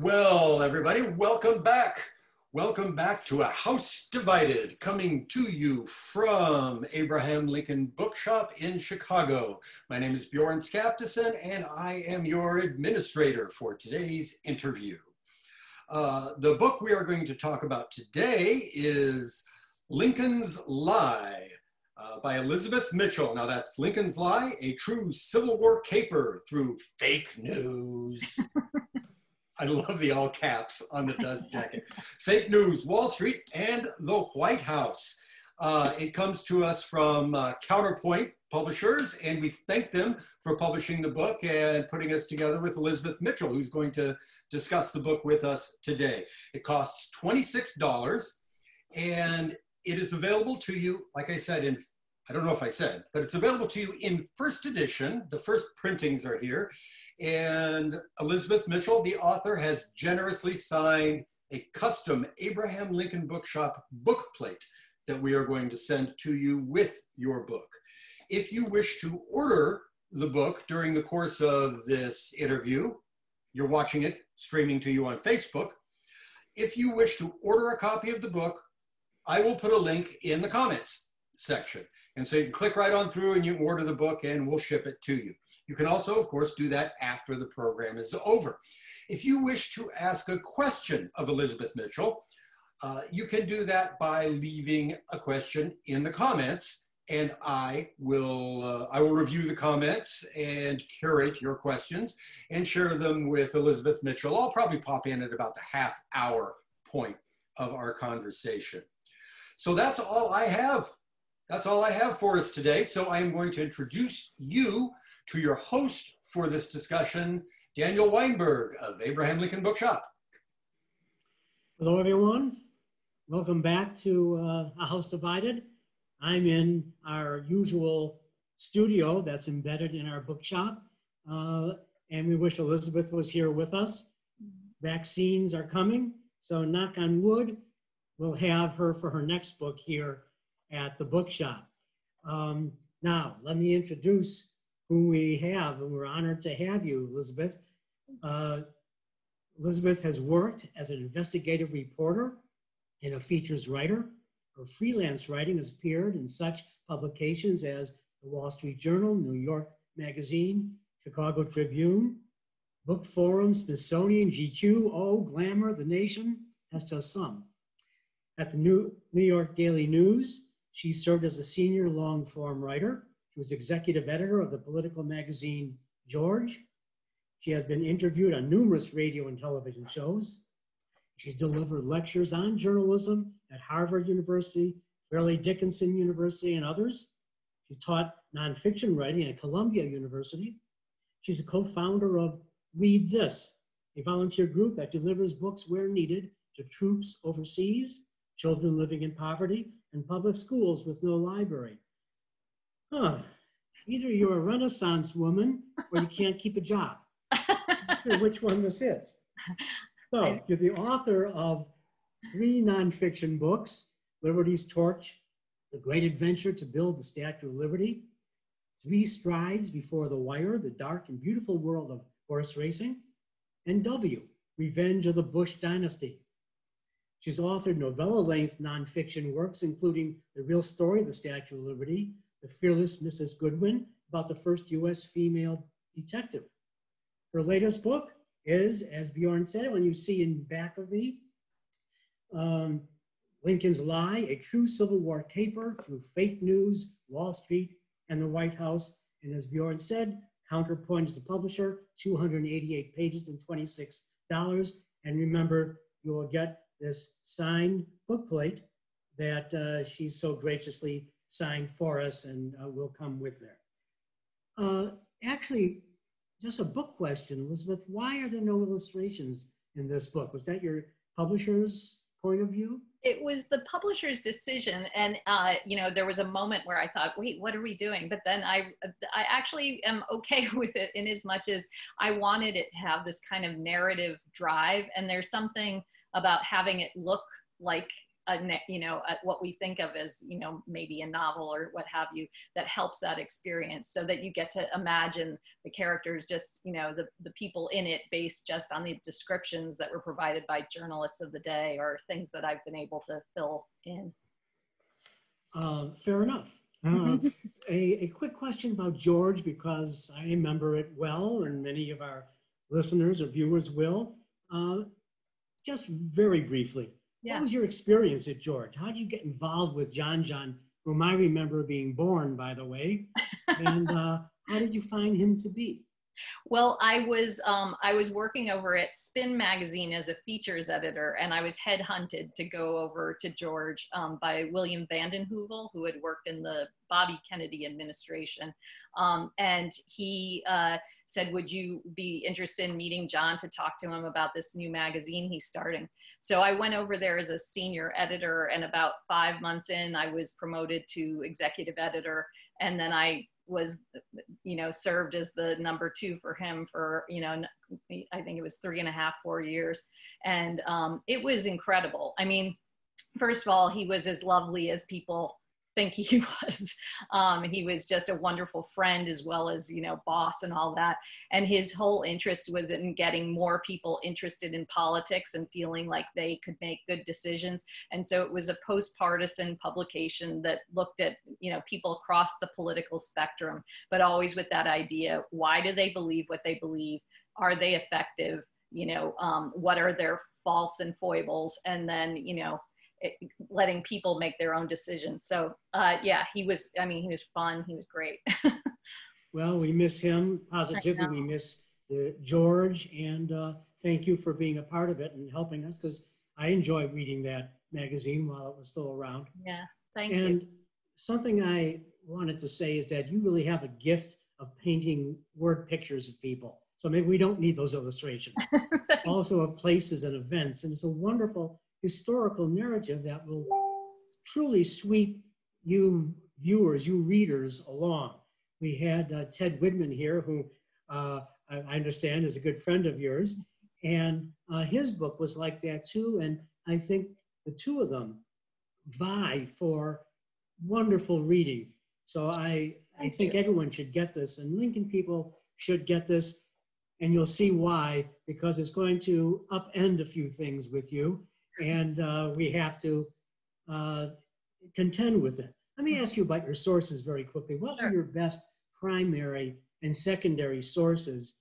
Well, everybody, welcome back. Welcome back to A House Divided, coming to you from Abraham Lincoln Bookshop in Chicago. My name is Bjorn Skaptesen, and I am your administrator for today's interview. Uh, the book we are going to talk about today is Lincoln's Lie uh, by Elizabeth Mitchell. Now that's Lincoln's Lie, a true Civil War caper through fake news. I love the all caps on the dust jacket. Fake news, Wall Street, and the White House. Uh, it comes to us from uh, Counterpoint Publishers, and we thank them for publishing the book and putting us together with Elizabeth Mitchell, who's going to discuss the book with us today. It costs $26, and it is available to you, like I said, in I don't know if I said, but it's available to you in first edition. The first printings are here. And Elizabeth Mitchell, the author, has generously signed a custom Abraham Lincoln Bookshop book plate that we are going to send to you with your book. If you wish to order the book during the course of this interview, you're watching it streaming to you on Facebook. If you wish to order a copy of the book, I will put a link in the comments section. And so you can click right on through and you order the book and we'll ship it to you. You can also, of course, do that after the program is over. If you wish to ask a question of Elizabeth Mitchell, uh, you can do that by leaving a question in the comments and I will, uh, I will review the comments and curate your questions and share them with Elizabeth Mitchell. I'll probably pop in at about the half hour point of our conversation. So that's all I have that's all I have for us today. So I am going to introduce you to your host for this discussion, Daniel Weinberg of Abraham Lincoln Bookshop. Hello, everyone. Welcome back to uh, A House Divided. I'm in our usual studio that's embedded in our bookshop. Uh, and we wish Elizabeth was here with us. Vaccines are coming, so knock on wood, we'll have her for her next book here at the bookshop. Um, now, let me introduce who we have, and we're honored to have you, Elizabeth. Uh, Elizabeth has worked as an investigative reporter and a features writer. Her freelance writing has appeared in such publications as the Wall Street Journal, New York Magazine, Chicago Tribune, Book Forum, Smithsonian, GQ, O, Glamour, The Nation, that's just some. At the New, New York Daily News, she served as a senior long form writer. She was executive editor of the political magazine George. She has been interviewed on numerous radio and television shows. She's delivered lectures on journalism at Harvard University, Fairleigh Dickinson University, and others. She taught nonfiction writing at Columbia University. She's a co-founder of Read This, a volunteer group that delivers books where needed to troops overseas, children living in poverty, and public schools with no library. Huh. Either you're a Renaissance woman or you can't keep a job. sure which one this is. So, you're the author of three nonfiction books Liberty's Torch, The Great Adventure to Build the Statue of Liberty, Three Strides Before the Wire, The Dark and Beautiful World of Horse Racing, and W, Revenge of the Bush Dynasty. She's authored novella-length nonfiction works, including The Real Story of the Statue of Liberty, The Fearless Mrs. Goodwin, about the first US female detective. Her latest book is, as Bjorn said, when you see in back of me, um, Lincoln's Lie, a true Civil War caper through fake news, Wall Street, and the White House. And as Bjorn said, Counterpoint is the publisher, 288 pages and $26. And remember, you will get this signed bookplate that uh, she's so graciously signed for us and uh, will come with there. Uh, actually, just a book question, Elizabeth. Why are there no illustrations in this book? Was that your publisher's point of view? It was the publisher's decision, and uh, you know there was a moment where I thought, "Wait, what are we doing?" But then I, I actually am okay with it in as much as I wanted it to have this kind of narrative drive, and there's something about having it look like a you know a, what we think of as you know maybe a novel or what have you that helps that experience so that you get to imagine the characters just you know the the people in it based just on the descriptions that were provided by journalists of the day or things that I've been able to fill in. Uh, fair enough. Uh, a, a quick question about George because I remember it well, and many of our listeners or viewers will. Uh, just very briefly, Yeah. what was your experience at George? How did you get involved with John John, whom I remember being born, by the way? And uh, how did you find him to be? Well, I was um, I was working over at Spin Magazine as a features editor, and I was headhunted to go over to George um, by William Vanden Heuvel, who had worked in the Bobby Kennedy administration, um, and he uh, said, "Would you be interested in meeting John to talk to him about this new magazine he's starting?" So I went over there as a senior editor, and about five months in, I was promoted to executive editor, and then I was you know served as the number two for him for you know i think it was three and a half four years and um, it was incredible i mean first of all he was as lovely as people think he was. Um, he was just a wonderful friend as well as you know boss and all that. And his whole interest was in getting more people interested in politics and feeling like they could make good decisions. And so it was a post-partisan publication that looked at you know people across the political spectrum but always with that idea why do they believe what they believe? Are they effective? You know um, what are their faults and foibles? And then you know letting people make their own decisions so uh, yeah he was i mean he was fun he was great Well, we miss him positively. We miss uh, George, and uh, thank you for being a part of it and helping us because I enjoyed reading that magazine while it was still around. yeah thank and you And something I wanted to say is that you really have a gift of painting word pictures of people. So maybe we don't need those illustrations. also of places and events. And it's a wonderful historical narrative that will truly sweep you viewers, you readers along. We had uh, Ted Widmer here, who uh, I I understand is a good friend of yours. And uh, his book was like that too. And I think the two of them vie for wonderful reading. So I, I think you. everyone should get this, and Lincoln people should get this, and you'll see why, because it's going to upend a few things with you, and uh, we have to uh, contend with it. Let me ask you about your sources very quickly. What Sure. were your best primary and secondary sources?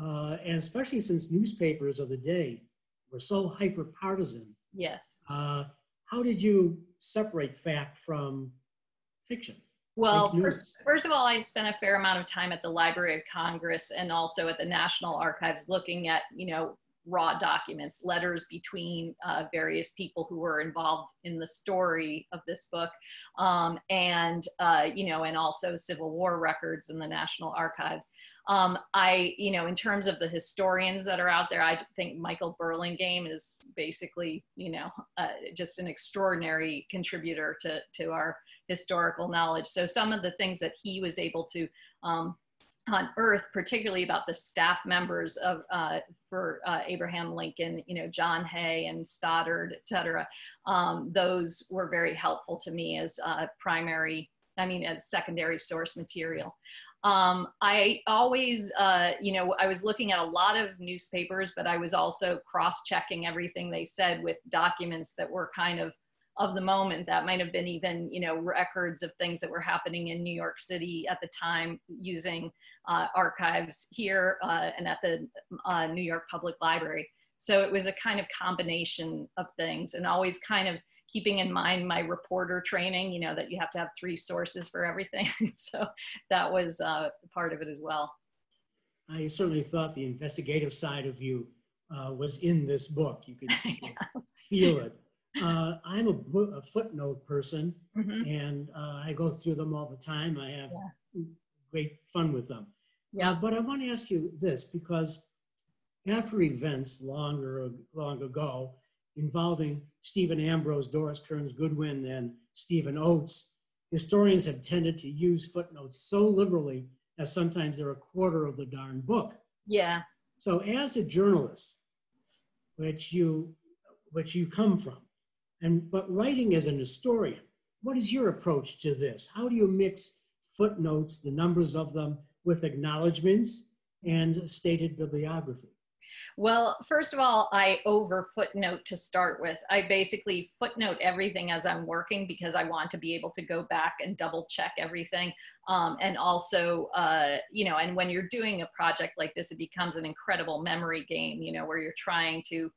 Uh, and especially since newspapers of the day were so hyper partisan, yes uh, how did you separate fact from fiction? Well, first, first of all, I spent a fair amount of time at the Library of Congress and also at the National Archives looking at, you know, raw documents, letters between uh, various people who were involved in the story of this book, um, and, uh, you know, and also Civil War records in the National Archives. Um, I, you know, in terms of the historians that are out there, I think Michael Burlingame is basically, you know, uh, just an extraordinary contributor to, to our historical knowledge. So some of the things that he was able to um, unearth, particularly about the staff members of uh, for uh, Abraham Lincoln, you know, John Hay and Stoddard, et cetera, um, those were very helpful to me as uh, primary, I mean, as secondary source material. Um, I always, uh, you know, I was looking at a lot of newspapers, but I was also cross-checking everything they said with documents that were kind of of the moment that might have been even you know records of things that were happening in new york city at the time using uh, archives here uh, and at the uh, new york public library so it was a kind of combination of things and always kind of keeping in mind my reporter training you know that you have to have three sources for everything so that was uh, part of it as well I certainly thought the investigative side of you uh, was in this book. You could you could feel it. Uh, I'm a, a footnote person, Mhm. and uh, I go through them all the time. I have great fun with them. Yeah. Uh, but I want to ask you this because after events longer long ago involving Stephen Ambrose, Doris Kearns Goodwin, and Stephen Oates, historians have tended to use footnotes so liberally that sometimes they're a quarter of the darn book. yeah So as a journalist, which you which you come from, And but writing as an historian, what is your approach to this? How do you mix footnotes, the numbers of them, with acknowledgments and stated bibliography? Well, first of all, I over footnote to start with. I basically footnote everything as I'm working because I want to be able to go back and double check everything. Um, and also, uh, you know, and when you're doing a project like this, it becomes an incredible memory game, you know, where you're trying to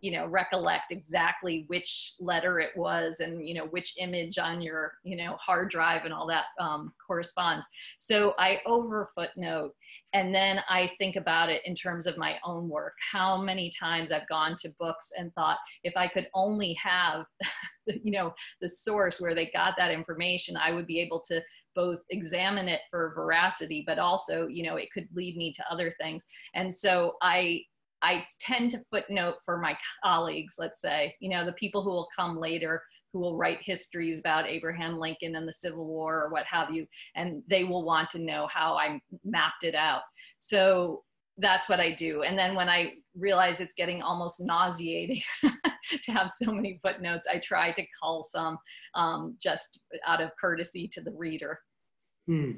you know recollect exactly which letter it was and you know which image on your you know hard drive and all that um, corresponds. So i over footnote and then i think about it in terms of my own work. How many times i've gone to books and thought if i could only have you know the source where they got that information i would be able to both examine it for veracity but also you know it could lead me to other things. And so i I tend to footnote for my colleagues, let's say, you know, the people who will come later who will write histories about Abraham Lincoln and the Civil War or what have you, and they will want to know how I mapped it out. So that's what I do. And then when I realize it's getting almost nauseating to have so many footnotes, I try to cull some um, just out of courtesy to the reader. Hmm.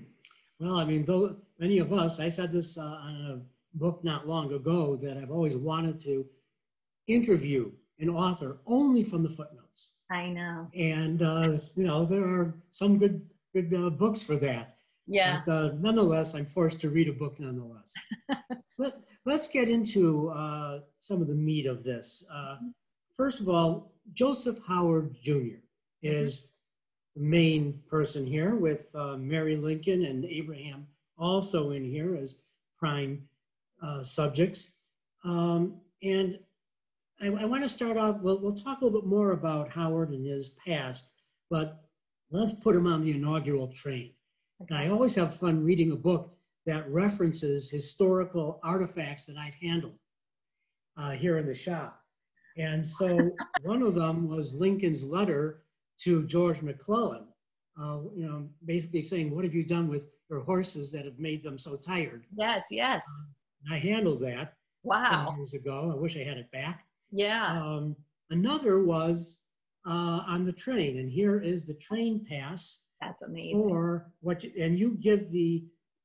Well, I mean, though many of us, I said this uh, on a book not long ago that I've always wanted to interview an author only from the footnotes. I know. And, uh, you know, there are some good, good uh, books for that. Yeah. But, uh, nonetheless, I'm forced to read a book nonetheless. Let, let's get into uh, some of the meat of this. Uh, first of all, Joseph Howard Jr. is mm-hmm. the main person here with uh, Mary Lincoln and Abraham also in here as prime uh, subjects. Um, and I, I want to start off, we'll, we'll talk a little bit more about Howard and his past, but let's put him on the inaugural train. And I always have fun reading a book that references historical artifacts that I've handled uh, here in the shop. And so one of them was Lincoln's letter to George McClellan, uh, you know, basically saying, what have you done with your horses that have made them so tired? Yes, yes. Uh, I handled that wow. years ago. I wish I had it back. Yeah. Um, another was uh, on the train, and here is the train pass. That's amazing. Or what, you, and you give the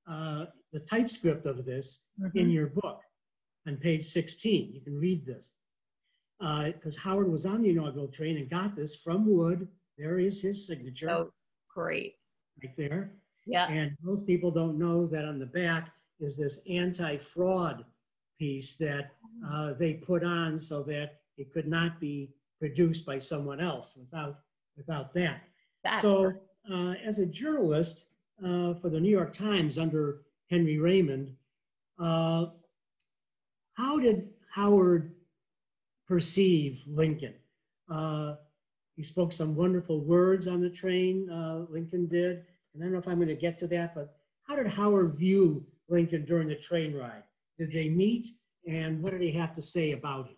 uh, the typescript of this mm-hmm. in your book on page 16. You can read this because uh, Howard was on the inaugural train and got this from Wood. There is his signature. Oh, great. Right there. Yeah. And most people don't know that on the back is this anti-fraud piece that uh, they put on so that it could not be produced by someone else without without that. That's so, uh, as a journalist uh, for the New York Times under Henry Raymond, uh, how did Howard perceive Lincoln? Uh, he spoke some wonderful words on the train. Uh, Lincoln did, and I don't know if I'm going to get to that, but how did Howard view Lincoln during the train ride? Did they meet? And what did he have to say about him?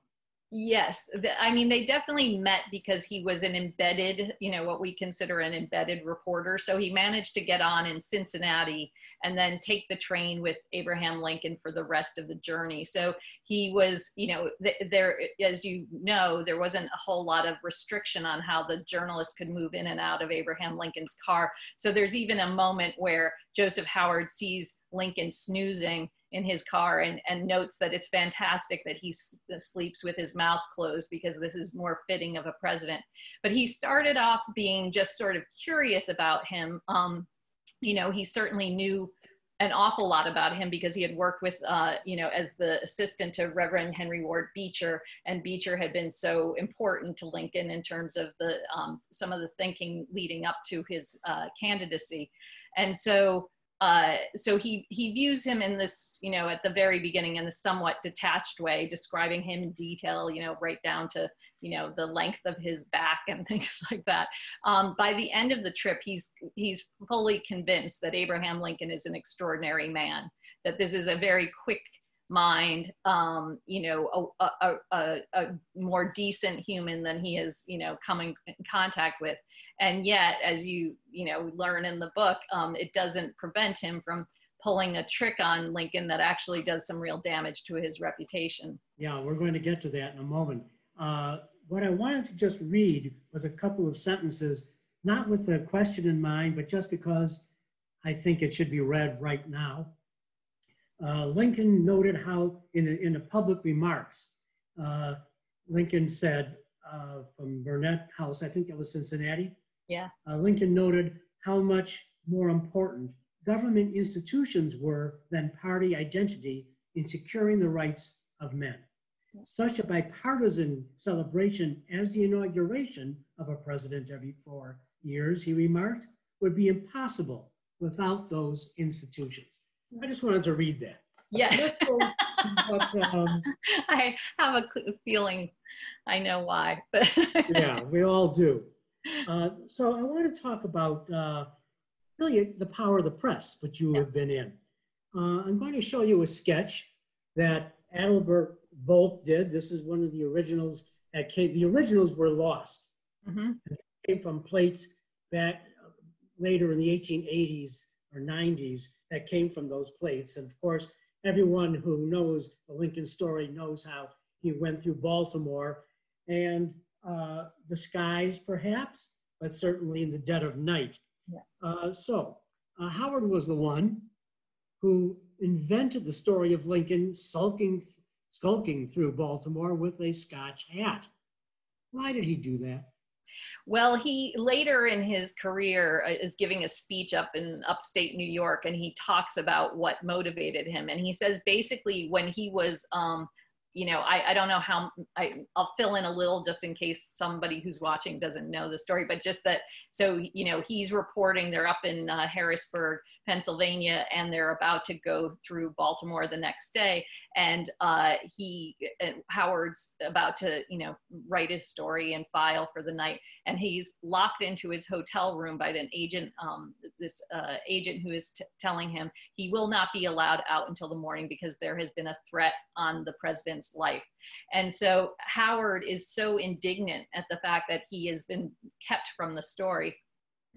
Yes, I mean they definitely met because he was an embedded, you know, what we consider an embedded reporter. So he managed to get on in Cincinnati and then take the train with Abraham Lincoln for the rest of the journey. So he was, you know, there, as you know, there wasn't a whole lot of restriction on how the journalist could move in and out of Abraham Lincoln's car. So there's even a moment where Joseph Howard sees Lincoln snoozing in his car and, and notes that it's fantastic that he sleeps with his mouth closed because this is more fitting of a president. But he started off being just sort of curious about him. Um, you know, he certainly knew an awful lot about him because he had worked with, uh, you know, as the assistant to Reverend Henry Ward Beecher, and Beecher had been so important to Lincoln in terms of the um, some of the thinking leading up to his uh, candidacy, and so uh, so he he views him in this you know at the very beginning in a somewhat detached way describing him in detail you know right down to you know the length of his back and things like that. Um, by the end of the trip he's he's fully convinced that abraham lincoln is an extraordinary man that this is a very quick mind um, you know a, a, a, a, more decent human than he is you know coming in contact with. And yet as you you know learn in the book um, it doesn't prevent him from pulling a trick on lincoln that actually does some real damage to his reputation. Yeah we're going to get to that in a moment. Uh, what I wanted to just read was a couple of sentences, not with the question in mind, but just because I think it should be read right now. Uh, Lincoln noted how, in a, in a public remarks, uh, Lincoln said uh, from Burnet House, I think that was Cincinnati. Yeah. Uh, Lincoln noted how much more important government institutions were than party identity in securing the rights of men. Such a bipartisan celebration as the inauguration of a president every four years, he remarked, would be impossible without those institutions. I just wanted to read that. Yeah. Let's go. But, um, I have a feeling I know why, but yeah, we all do. Uh, so I want to talk about uh, really the power of the press, which you have been in. Uh, I'm going to show you a sketch that Adalbert Volck did. This is one of the originals that came. The originals were lost. Mhm. Came from plates back later in the 1880s or 90s that came from those plates. And of course, everyone who knows the Lincoln story knows how he went through Baltimore and uh, the skies, perhaps, but certainly in the dead of night. Yeah. Uh, so, uh, Howard was the one who invented the story of Lincoln sulking, skulking through Baltimore with a Scotch hat. Why did he do that? Well, he later in his career uh, is giving a speech up in upstate New York, and he talks about what motivated him. And he says basically when he was, um, you know, I, I don't know how I, I'll fill in a little just in case somebody who's watching doesn't know the story, but just that. So you know, he's reporting they're up in uh, Harrisburg, Pennsylvania, and they're about to go through Baltimore the next day, and uh, he uh, Howard's about to you know write his story and file for the night and he's locked into his hotel room by an agent um, this uh, agent who is telling him he will not be allowed out until the morning because there has been a threat on the president's life. And so howard is so indignant at the fact that he has been kept from the story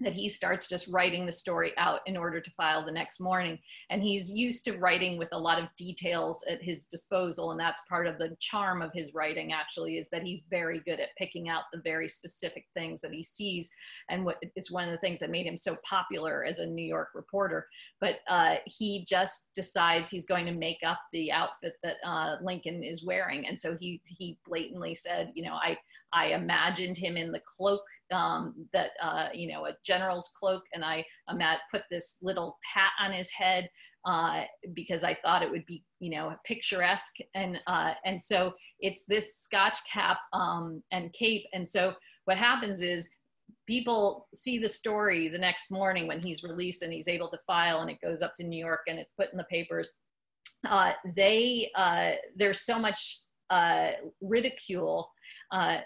that he starts just writing the story out in order to file the next morning. And he's used to writing with a lot of details at his disposal. And that's part of the charm of his writing, actually, is that he's very good at picking out the very specific things that he sees. And what it's one of the things that made him so popular as a New York reporter. But uh, he just decides he's going to make up the outfit that uh, Lincoln is wearing. And so he, he blatantly said, you know, I, I imagined him in the cloak um, that, uh, you know, a general's cloak, and I put this little hat on his head uh, because I thought it would be, you know, picturesque. And uh, and so it's this Scotch cap um, and cape. And so what happens is people see the story the next morning when he's released and he's able to file, and it goes up to New York and it's put in the papers. Uh, they uh, there's so much uh, ridicule uh,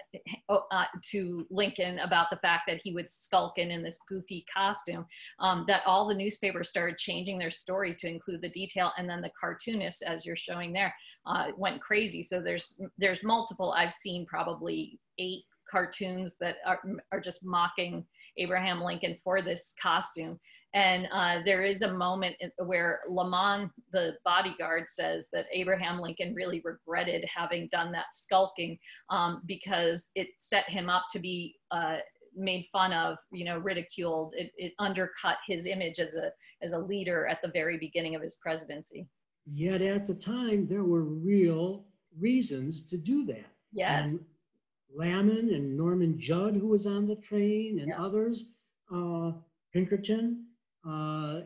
uh, to Lincoln about the fact that he would skulk in in this goofy costume, um, that all the newspapers started changing their stories to include the detail, and then the cartoonists, as you're showing there, uh, went crazy. So there's there's multiple. I've seen probably eight cartoons that are, are just mocking Abraham Lincoln for this costume. And uh, there is a moment where Lamon, the bodyguard, says that Abraham Lincoln really regretted having done that skulking um, because it set him up to be uh, made fun of, you know, ridiculed. It, it undercut his image as a as a leader at the very beginning of his presidency. Yet at the time, there were real reasons to do that. Yes. And Lamon and Norman Judd, who was on the train, and Yeah. others, uh, Pinkerton, uh,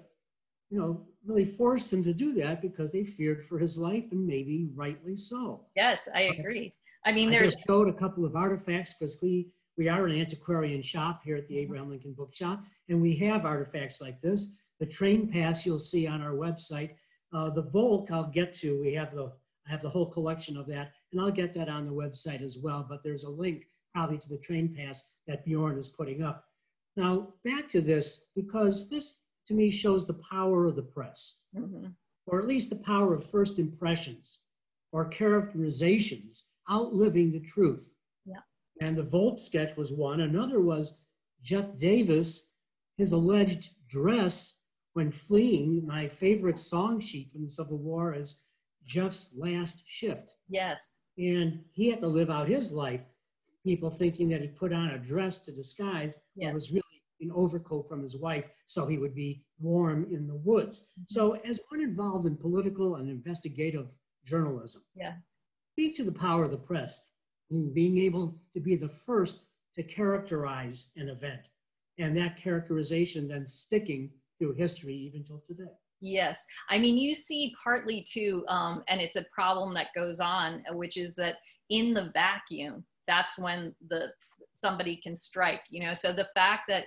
you know, really forced him to do that because they feared for his life, and maybe rightly so. Yes, I agree. I mean, I there's just showed a couple of artifacts because we we are an antiquarian shop here at the Mhm. Abraham Lincoln Bookshop, and we have artifacts like this. The train pass you'll see on our website. Uh, the Volck I'll get to. We have the I have the whole collection of that, and I'll get that on the website as well. But there's a link probably to the train pass that Bjorn is putting up. Now back to this because this to me shows the power of the press Mhm. or at least the power of first impressions or characterizations outliving the truth. Yeah. And the Volck sketch was one. Another was Jeff Davis, his alleged dress when fleeing. My favorite song sheet from the Civil War is Jeff's Last Shift. yes, And he had to live out his life people thinking that he put on a dress to disguise Yes. was really an overcoat from his wife so he would be warm in the woods. Mm-hmm. So, as one involved in political and investigative journalism, Yeah. speak to the power of the press in being able to be the first to characterize an event, and that characterization then sticking through history even till today. Yes, I mean you see partly too, um, and it's a problem that goes on, which is that in the vacuum, that's when the somebody can strike. You know, so the fact that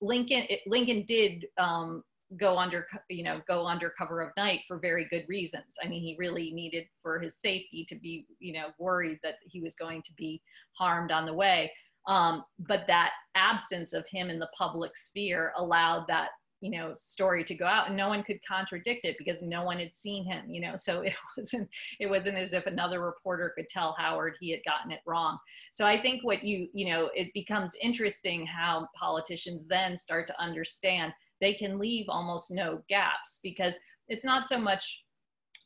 Lincoln it, Lincoln did um, go under, you know, go under cover of night for very good reasons. I mean, he really needed for his safety to be, you know, worried that he was going to be harmed on the way. Um, but that absence of him in the public sphere allowed that you know story to go out and no one could contradict it because no one had seen him you know? So it wasn't it wasn't as if another reporter could tell howard he had gotten it wrong. So i think what you you know it becomes interesting how politicians then start to understand they can leave almost no gaps because it's not so much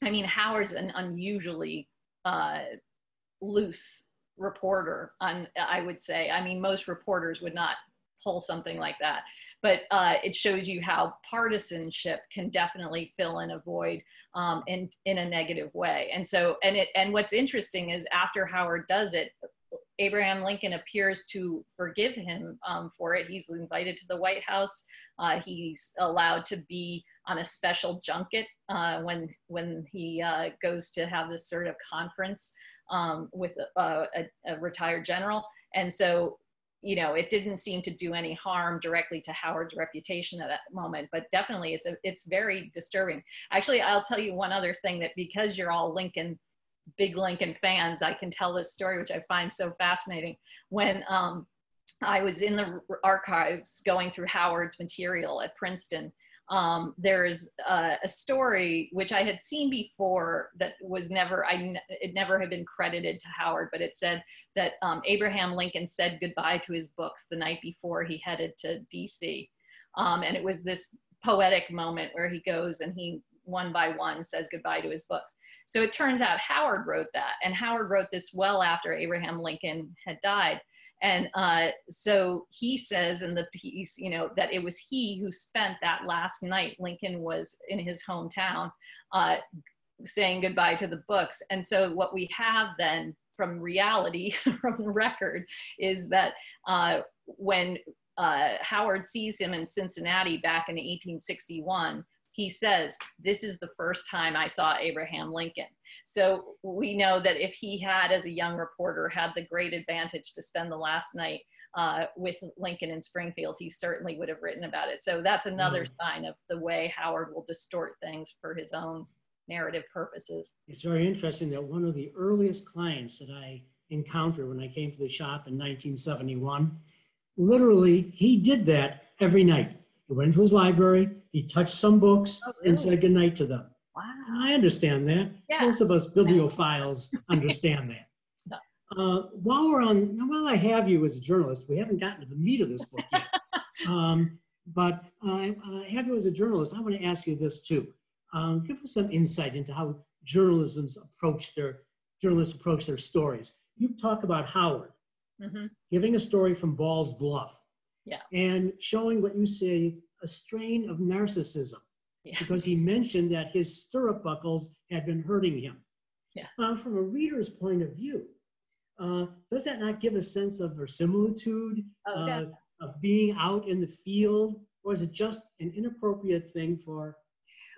i mean howard's an unusually uh, loose reporter on i would say. I mean most reporters would not pull something like that. But uh, it shows you how partisanship can definitely fill in a void um, in in a negative way. And so and it and what's interesting is after howard does it abraham lincoln appears to forgive him um, for it. He's invited to the white house. Uh, he's allowed to be on a special junket uh, when when he uh, goes to have this sort of conference um, with a, a, a retired general. And so you know, it didn't seem to do any harm directly to Howard's reputation at that moment, but definitely it's a, it's very disturbing. Actually, I'll tell you one other thing that because you're all Lincoln, big Lincoln fans, I can tell this story, which I find so fascinating. When um, I was in the archives going through Howard's material at Princeton, um, there's uh, a story which I had seen before that was never, I, it never had been credited to Howard, but it said that um, Abraham Lincoln said goodbye to his books the night before he headed to DC. Um, and it was this poetic moment where he goes and he one by one says goodbye to his books. So it turns out Howard wrote that, and Howard wrote this well after Abraham Lincoln had died. And uh, so he says in the piece, you know, that it was he who spent that last night. Lincoln was in his hometown uh, saying goodbye to the books. And so what we have then from reality, from the record, is that uh, when uh, Howard sees him in Cincinnati back in 1861, he says, This is the first time I saw Abraham Lincoln. So we know that if he had, as a young reporter, had the great advantage to spend the last night uh, with Lincoln in Springfield, he certainly would have written about it. So that's another mm. sign of the way Howard will distort things for his own narrative purposes. It's very interesting that one of the earliest clients that I encountered when I came to the shop in 1971, literally, he did that every night. He went into his library, he touched some books, Oh, really? and said goodnight to them. Wow. And I understand that. Yeah. Most of us bibliophiles understand that. Uh, while we're on, now, while I have you as a journalist, we haven't gotten to the meat of this book yet. um, but uh, I have you as a journalist. I want to ask you this too. Um, give us some insight into how journalism's approach their journalists approach their stories. You talk about Howard hmm giving a story from Ball's Bluff. Yeah. And showing what you say a strain of narcissism Yeah. because he mentioned that his stirrup buckles had been hurting him. Yeah. Uh, from a reader's point of view, uh, does that not give a sense of verisimilitude, Oh, uh, of being out in the field, or is it just an inappropriate thing for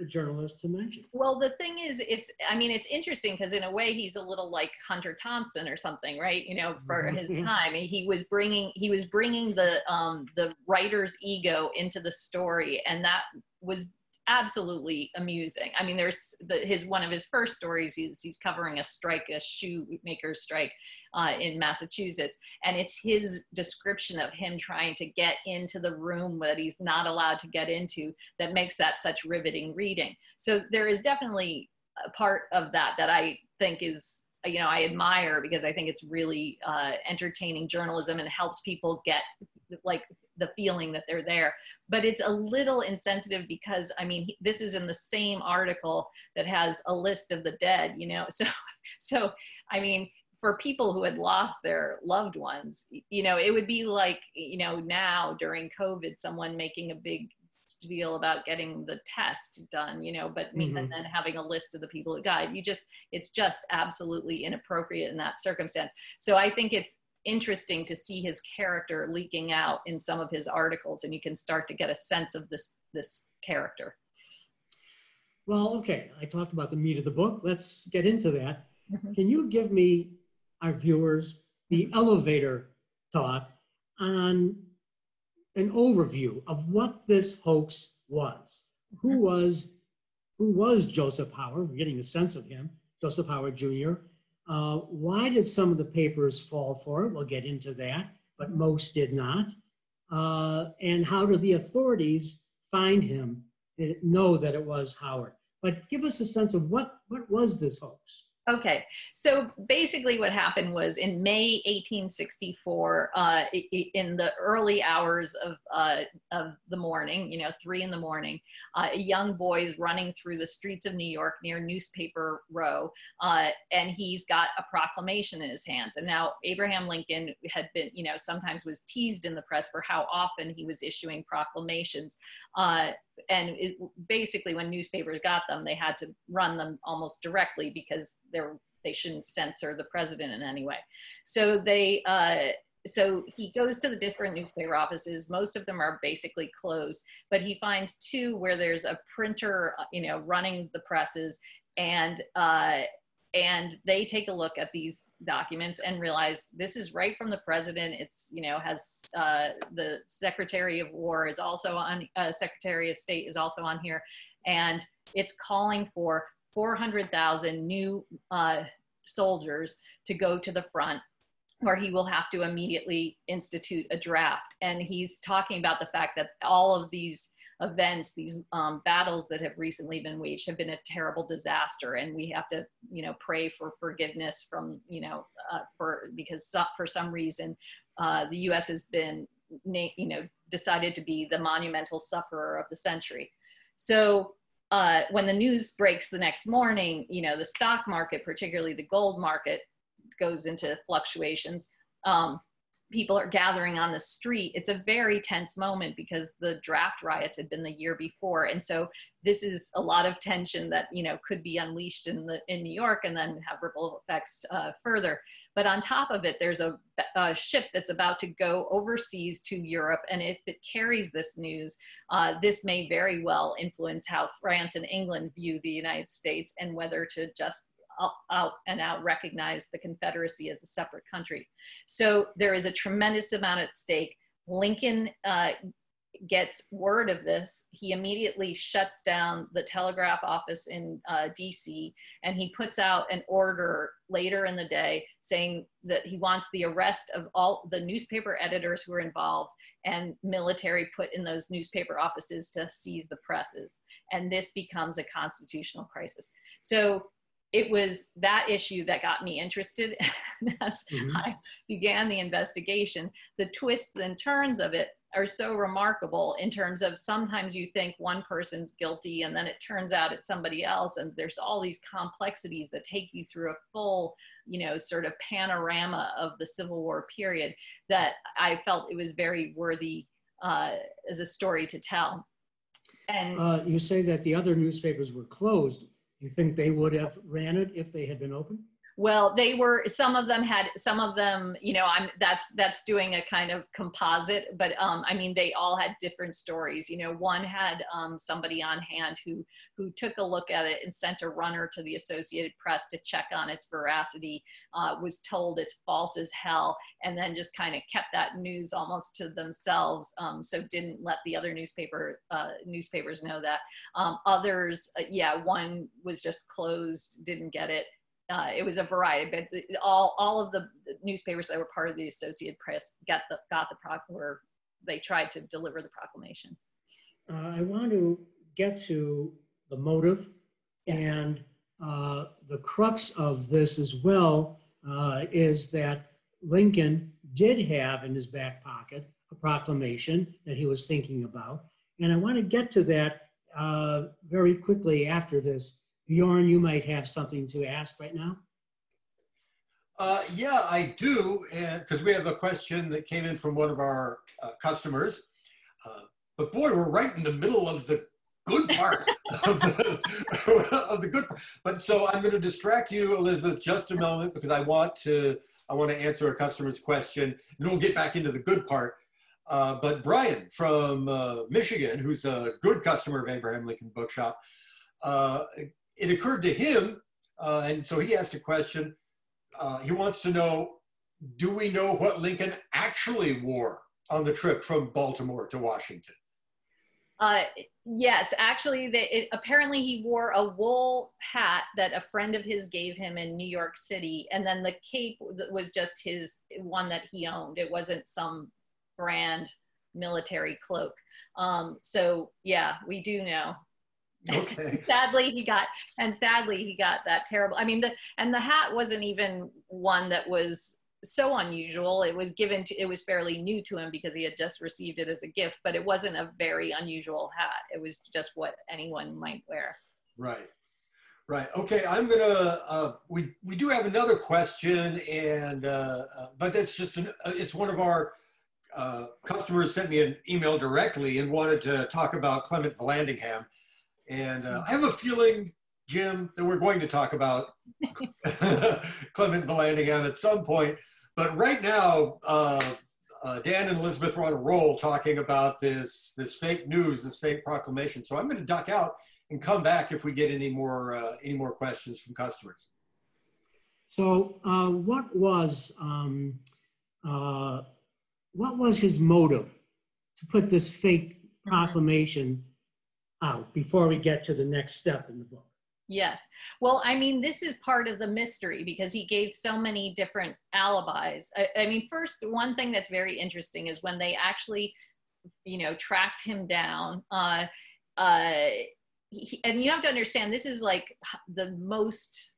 a journalist to mention? Well, the thing is, it's, I mean, it's interesting because in a way he's a little like Hunter Thompson or something, right? You know, for Mhm. his time, he was bringing, he was bringing the, um, the writer's ego into the story. And that was absolutely amusing. I mean, there's the, his, one of his first stories, he's, he's covering a strike, a shoemaker's strike uh, in Massachusetts. And it's his description of him trying to get into the room that he's not allowed to get into that makes that such riveting reading. So there is definitely a part of that that I think is, you know, I admire because I think it's really uh, entertaining journalism and helps people get like the feeling that they're there. But it's a little insensitive because, I mean, he- this is in the same article that has a list of the dead, you know, so, so, I mean, for people who had lost their loved ones, you know, it would be like, you know, now during COVID, someone making a big deal about getting the test done, you know, but mm-hmm. and then having a list of the people who died. You just, it's just absolutely inappropriate in that circumstance. So I think it's interesting to see his character leaking out in some of his articles, and you can start to get a sense of this this character. Well, okay, I talked about the meat of the book. Let's get into that. Mm-hmm. Can you give me, our viewers, the mm-hmm. elevator talk on an overview of what this hoax was? Who mm-hmm. was who was Joseph Howard? We're getting a sense of him, Joseph Howard Jr. Uh, why did some of the papers fall for it? We'll get into that, but most did not. Uh, and how did the authorities find him, know that it was Howard? But give us a sense of what, what was this hoax? Okay, so basically, what happened was in May 1864, uh, in the early hours of, uh, of the morning, you know, three in the morning, uh, a young boy is running through the streets of New York near Newspaper Row, uh, and he's got a proclamation in his hands. And now, Abraham Lincoln had been, you know, sometimes was teased in the press for how often he was issuing proclamations. And it, basically when newspapers got them they had to run them almost directly because they're they shouldn't censor the president in any way. So they uh, so he goes to the different newspaper offices. Most of them are basically closed but he finds two where there's a printer you know running the presses and uh, and they take a look at these documents and realize this is right from the president. It's you know has uh, the secretary of war is also on uh, secretary of state is also on here. And it's calling for 400000 new uh, soldiers to go to the front where he will have to immediately institute a draft. And he's talking about the fact that all of these events, these um, battles that have recently been waged have been a terrible disaster, and we have to, you know, pray for forgiveness from, you know, uh, for because for some reason uh, the U.S. has been, you know, decided to be the monumental sufferer of the century. So uh, when the news breaks the next morning, you know, the stock market, particularly the gold market, goes into fluctuations. Um, people are gathering on the street it's a very tense moment because the draft riots had been the year before. And so this is a lot of tension that you know could be unleashed in the in new york and then have ripple effects uh, further. But on top of it there's a, a, ship that's about to go overseas to europe. And if it carries this news uh, this may very well influence how france and england view the united states and whether to just out and out recognize the Confederacy as a separate country. So there is a tremendous amount at stake. Lincoln uh, gets word of this, he immediately shuts down the telegraph office in uh, DC and he puts out an order later in the day saying that he wants the arrest of all the newspaper editors who are involved and military put in those newspaper offices to seize the presses. And this becomes a constitutional crisis. So it was that issue that got me interested as mm-hmm. I began the investigation. The twists and turns of it are so remarkable in terms of sometimes you think one person's guilty and then it turns out it's somebody else and there's all these complexities that take you through a full you know sort of panorama of the civil war period that i felt it was very worthy uh, as a story to tell and uh, you say that the other newspapers were closed you think they would have ran it if they had been open? Well they were some of them had some of them you know i'm that's that's doing a kind of composite but um i mean they all had different stories. You know one had um somebody on hand who who took a look at it and sent a runner to the associated press to check on its veracity uh, was told it's false as hell and then just kind of kept that news almost to themselves um, so didn't let the other newspaper uh, newspapers know that. Um, others uh, yeah one was just closed didn't get it uh, it was a variety, but all all of the newspapers that were part of the Associated Press got the got the proc they tried to deliver the proclamation. Uh, I want to get to the motive yes. and uh, the crux of this as well uh, is that Lincoln did have in his back pocket a proclamation that he was thinking about, and I want to get to that uh, very quickly after this Bjorn, you might have something to ask right now. Uh, yeah, I do, because we have a question that came in from one of our uh, customers. Uh, but boy, we're right in the middle of the good part of, the, of the good part. But so I'm going to distract you, Elizabeth, just a moment because I want to I want to answer a customer's question, and we'll get back into the good part. Uh, but Brian from uh, Michigan, who's a good customer of Abraham Lincoln Bookshop, uh, it occurred to him, uh, and so he asked a question. Uh, he wants to know, do we know what Lincoln actually wore on the trip from Baltimore to Washington? Uh, yes, actually, the, it, apparently he wore a wool hat that a friend of his gave him in New York City, and then the cape was just his one that he owned. It wasn't some brand military cloak. Um, so yeah, we do know. Okay. sadly, he got, and sadly, he got that terrible. I mean, the and the hat wasn't even one that was so unusual. It was given to, it was fairly new to him because he had just received it as a gift, but it wasn't a very unusual hat. It was just what anyone might wear. Right. Right. Okay. I'm gonna. Uh, we we do have another question, and uh, uh, but that's just an. Uh, it's one of our uh, customers sent me an email directly and wanted to talk about Clement Vallandigham, and uh, I have a feeling, Jim, that we're going to talk about Clement Vallandigham at some point. But right now, uh, uh, Dan and Elizabeth were on a roll talking about this this fake news, this fake proclamation. So I'm going to duck out and come back if we get any more uh, any more questions from customers. So, uh, what was um, uh, what was his motive to put this fake mm-hmm. proclamation out before we get to the next step in the book? Yes. Well, I mean, this is part of the mystery because he gave so many different alibis. I, I, mean, first, one thing that's very interesting is when they actually, you know, tracked him down. Uh, uh, he, and you have to understand, this is like the most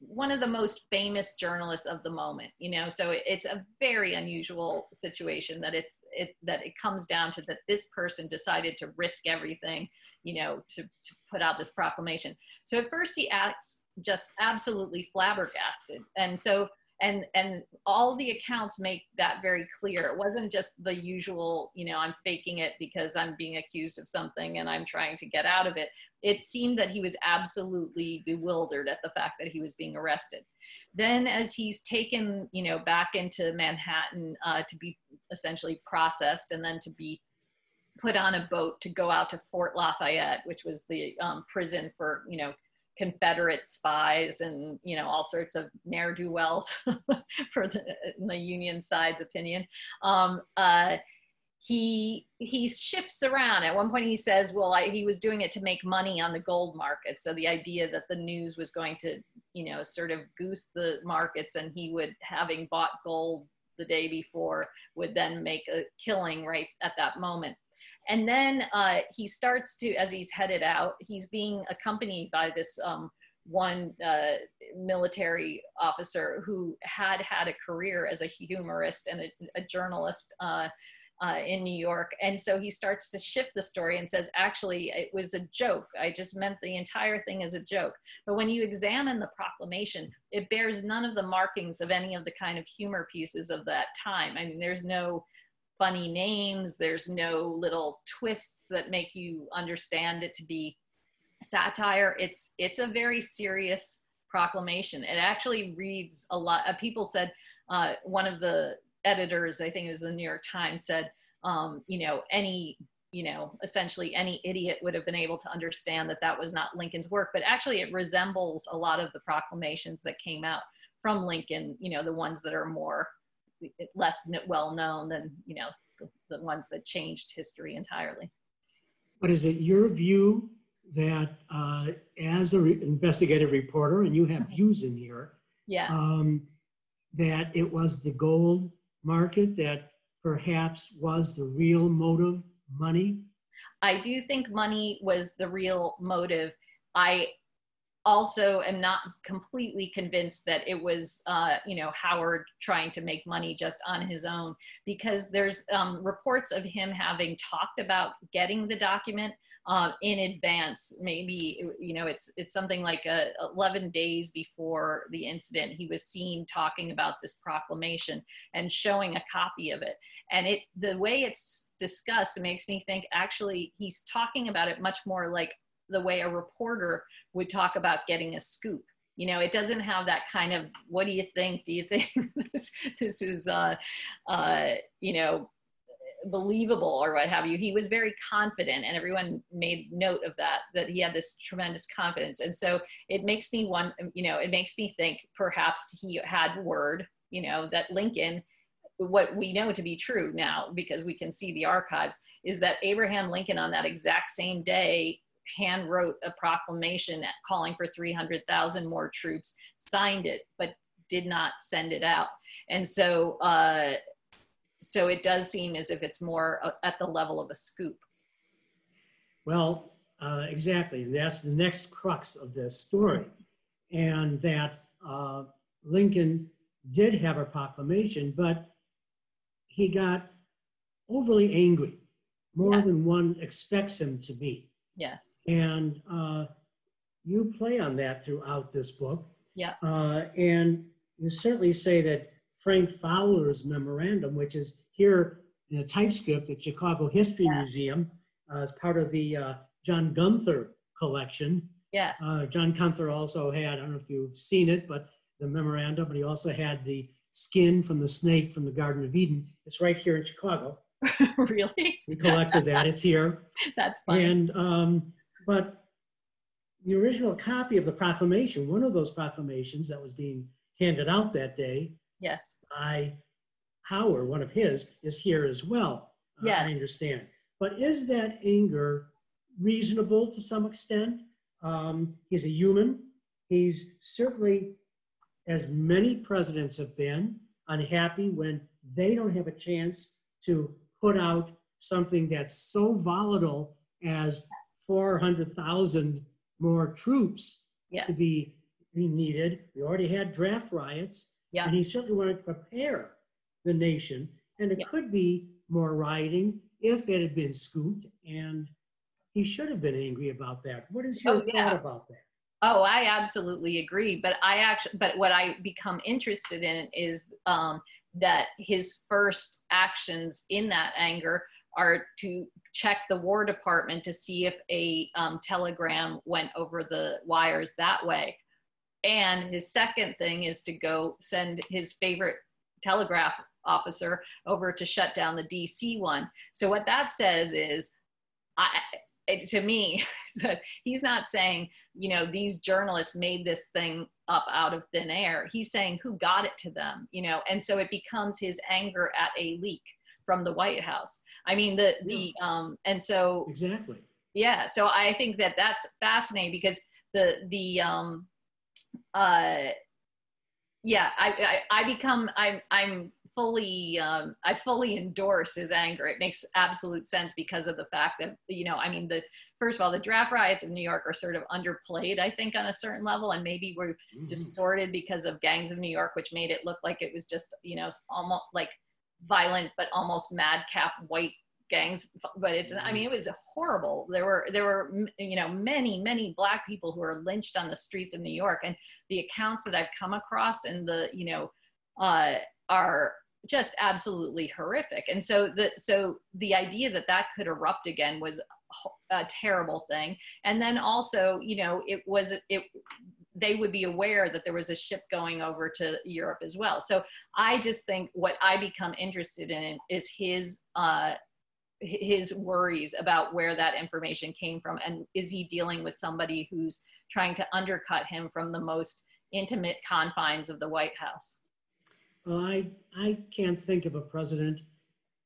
one of the most famous journalists of the moment you know? So it's a very unusual situation that it's it that it comes down to that this person decided to risk everything you know to, to put out this proclamation. So at first he acts just absolutely flabbergasted. And so and and all the accounts make that very clear. It wasn't just the usual you know i'm faking it because i'm being accused of something and i'm trying to get out of it. It seemed that he was absolutely bewildered at the fact that he was being arrested. Then as he's taken you know back into manhattan uh, to be essentially processed and then to be put on a boat to go out to fort lafayette which was the um, prison for you know Confederate spies and you know all sorts of ne'er do wells for the, the, Union side's opinion. Um, uh, he he shifts around. At one point, he says, "Well, I, he was doing it to make money on the gold market." So the idea that the news was going to you know sort of goose the markets, and he would having bought gold the day before would then make a killing right at that moment. And then uh, he starts to, as he's headed out, he's being accompanied by this um, one uh, military officer who had had a career as a humorist and a, a journalist uh, uh, in New York. And so he starts to shift the story and says, actually, it was a joke. I just meant the entire thing as a joke. But when you examine the proclamation, it bears none of the markings of any of the kind of humor pieces of that time. I mean, there's no funny names. There's no little twists that make you understand it to be satire. It's it's a very serious proclamation. It actually reads a lot. Uh, people said uh, one of the editors, I think it was the New York Times, said, um, you know, any you know, essentially any idiot would have been able to understand that that was not Lincoln's work. But actually, it resembles a lot of the proclamations that came out from Lincoln. You know, the ones that are more less well known than you know the, the ones that changed history entirely. But is it your view that uh, as an re- investigative reporter, and you have views in here, yeah, um, that it was the gold market that perhaps was the real motive, money? I do think money was the real motive. I also am not completely convinced that it was uh, you know howard trying to make money just on his own because there's um, reports of him having talked about getting the document um, in advance. Maybe you know it's it's something like a, 11 days before the incident. He was seen talking about this proclamation and showing a copy of it. And it the way it's discussed makes me think actually he's talking about it much more like the way a reporter would talk about getting a scoop. You know it doesn't have that kind of what do you think? Do you think this this is uh uh you know believable or what have you? He was very confident and everyone made note of that that he had this tremendous confidence. And so it makes me want you know it makes me think perhaps he had word you know that lincoln what we know to be true now because we can see the archives is that abraham lincoln on that exact same day hand wrote a proclamation calling for 300,000 more troops, signed it, but did not send it out. And so, uh, so it does seem as if it's more uh, at the level of a scoop. Well, uh, exactly. That's the next crux of this story. And that uh, Lincoln did have a proclamation, but he got overly angry, more yeah. than one expects him to be. Yes. And uh, you play on that throughout this book. Yeah. Uh, and you certainly say that Frank Fowler's memorandum, which is here in a typescript at Chicago History yeah. Museum, uh, as part of the uh, John Gunther collection. Yes. Uh, John Gunther also had, I don't know if you've seen it, but the memorandum, but he also had the skin from the snake from the Garden of Eden. It's right here in Chicago. really? We collected that. It's here. That's fine. And um, but the original copy of the proclamation, one of those proclamations that was being handed out that day yes. by Howard, one of his, is here as well. Uh, yes. I understand. But is that anger reasonable to some extent? Um, he's a human. He's certainly, as many presidents have been, unhappy when they don't have a chance to put out something that's so volatile as 400,000 more troops yes. to be needed. We already had draft riots. Yeah. And he certainly wanted to prepare the nation. And it yeah. could be more rioting if it had been scooped. And he should have been angry about that. What is your oh, thought about that? Oh, I absolutely agree. But I actually, but what I become interested in is um, that his first actions in that anger are to check the War Department to see if a um, telegram went over the wires that way. And his second thing is to go send his favorite telegraph officer over to shut down the DC one. So what that says is, I, to me, he's not saying, you know, these journalists made this thing up out of thin air. He's saying who got it to them, you know, and so it becomes his anger at a leak from the White House. I mean, the the um, and so exactly. Yeah, so I think that that's fascinating because the the um, uh, yeah, I I, I become I'm I'm fully um, I fully endorse his anger. It makes absolute sense because of the fact that you know I mean the first of all the draft riots of New York are sort of underplayed I think on a certain level and maybe were mm-hmm. distorted because of gangs of New York which made it look like it was just you know almost like violent but almost madcap white gangs but it's i mean it was horrible. There were there were you know many many black people who were lynched on the streets of new york. And the accounts that i've come across and the you know uh, are just absolutely horrific. And so the so the idea that that could erupt again was a terrible thing. And then also you know it was it they would be aware that there was a ship going over to Europe as well. So I just think what I become interested in is his uh, his worries about where that information came from, and is he dealing with somebody who's trying to undercut him from the most intimate confines of the White House? Well, I I can't think of a president,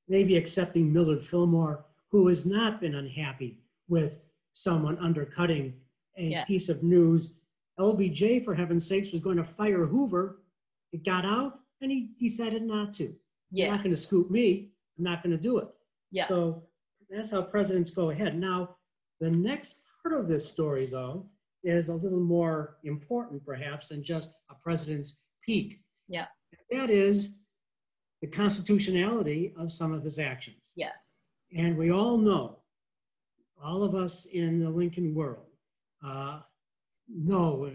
maybe excepting Millard Fillmore, who has not been unhappy with someone undercutting a yeah. piece of news LBJ, for heaven's sakes, was going to fire Hoover. It got out and he decided not to. Yeah. You're not going to scoop me. I'm not going to do it. Yeah. So that's how presidents go ahead. Now, the next part of this story, though, is a little more important, perhaps, than just a president's pique. Yeah. That is the constitutionality of some of his actions. Yes. And we all know all of us in the Lincoln world uh, you know,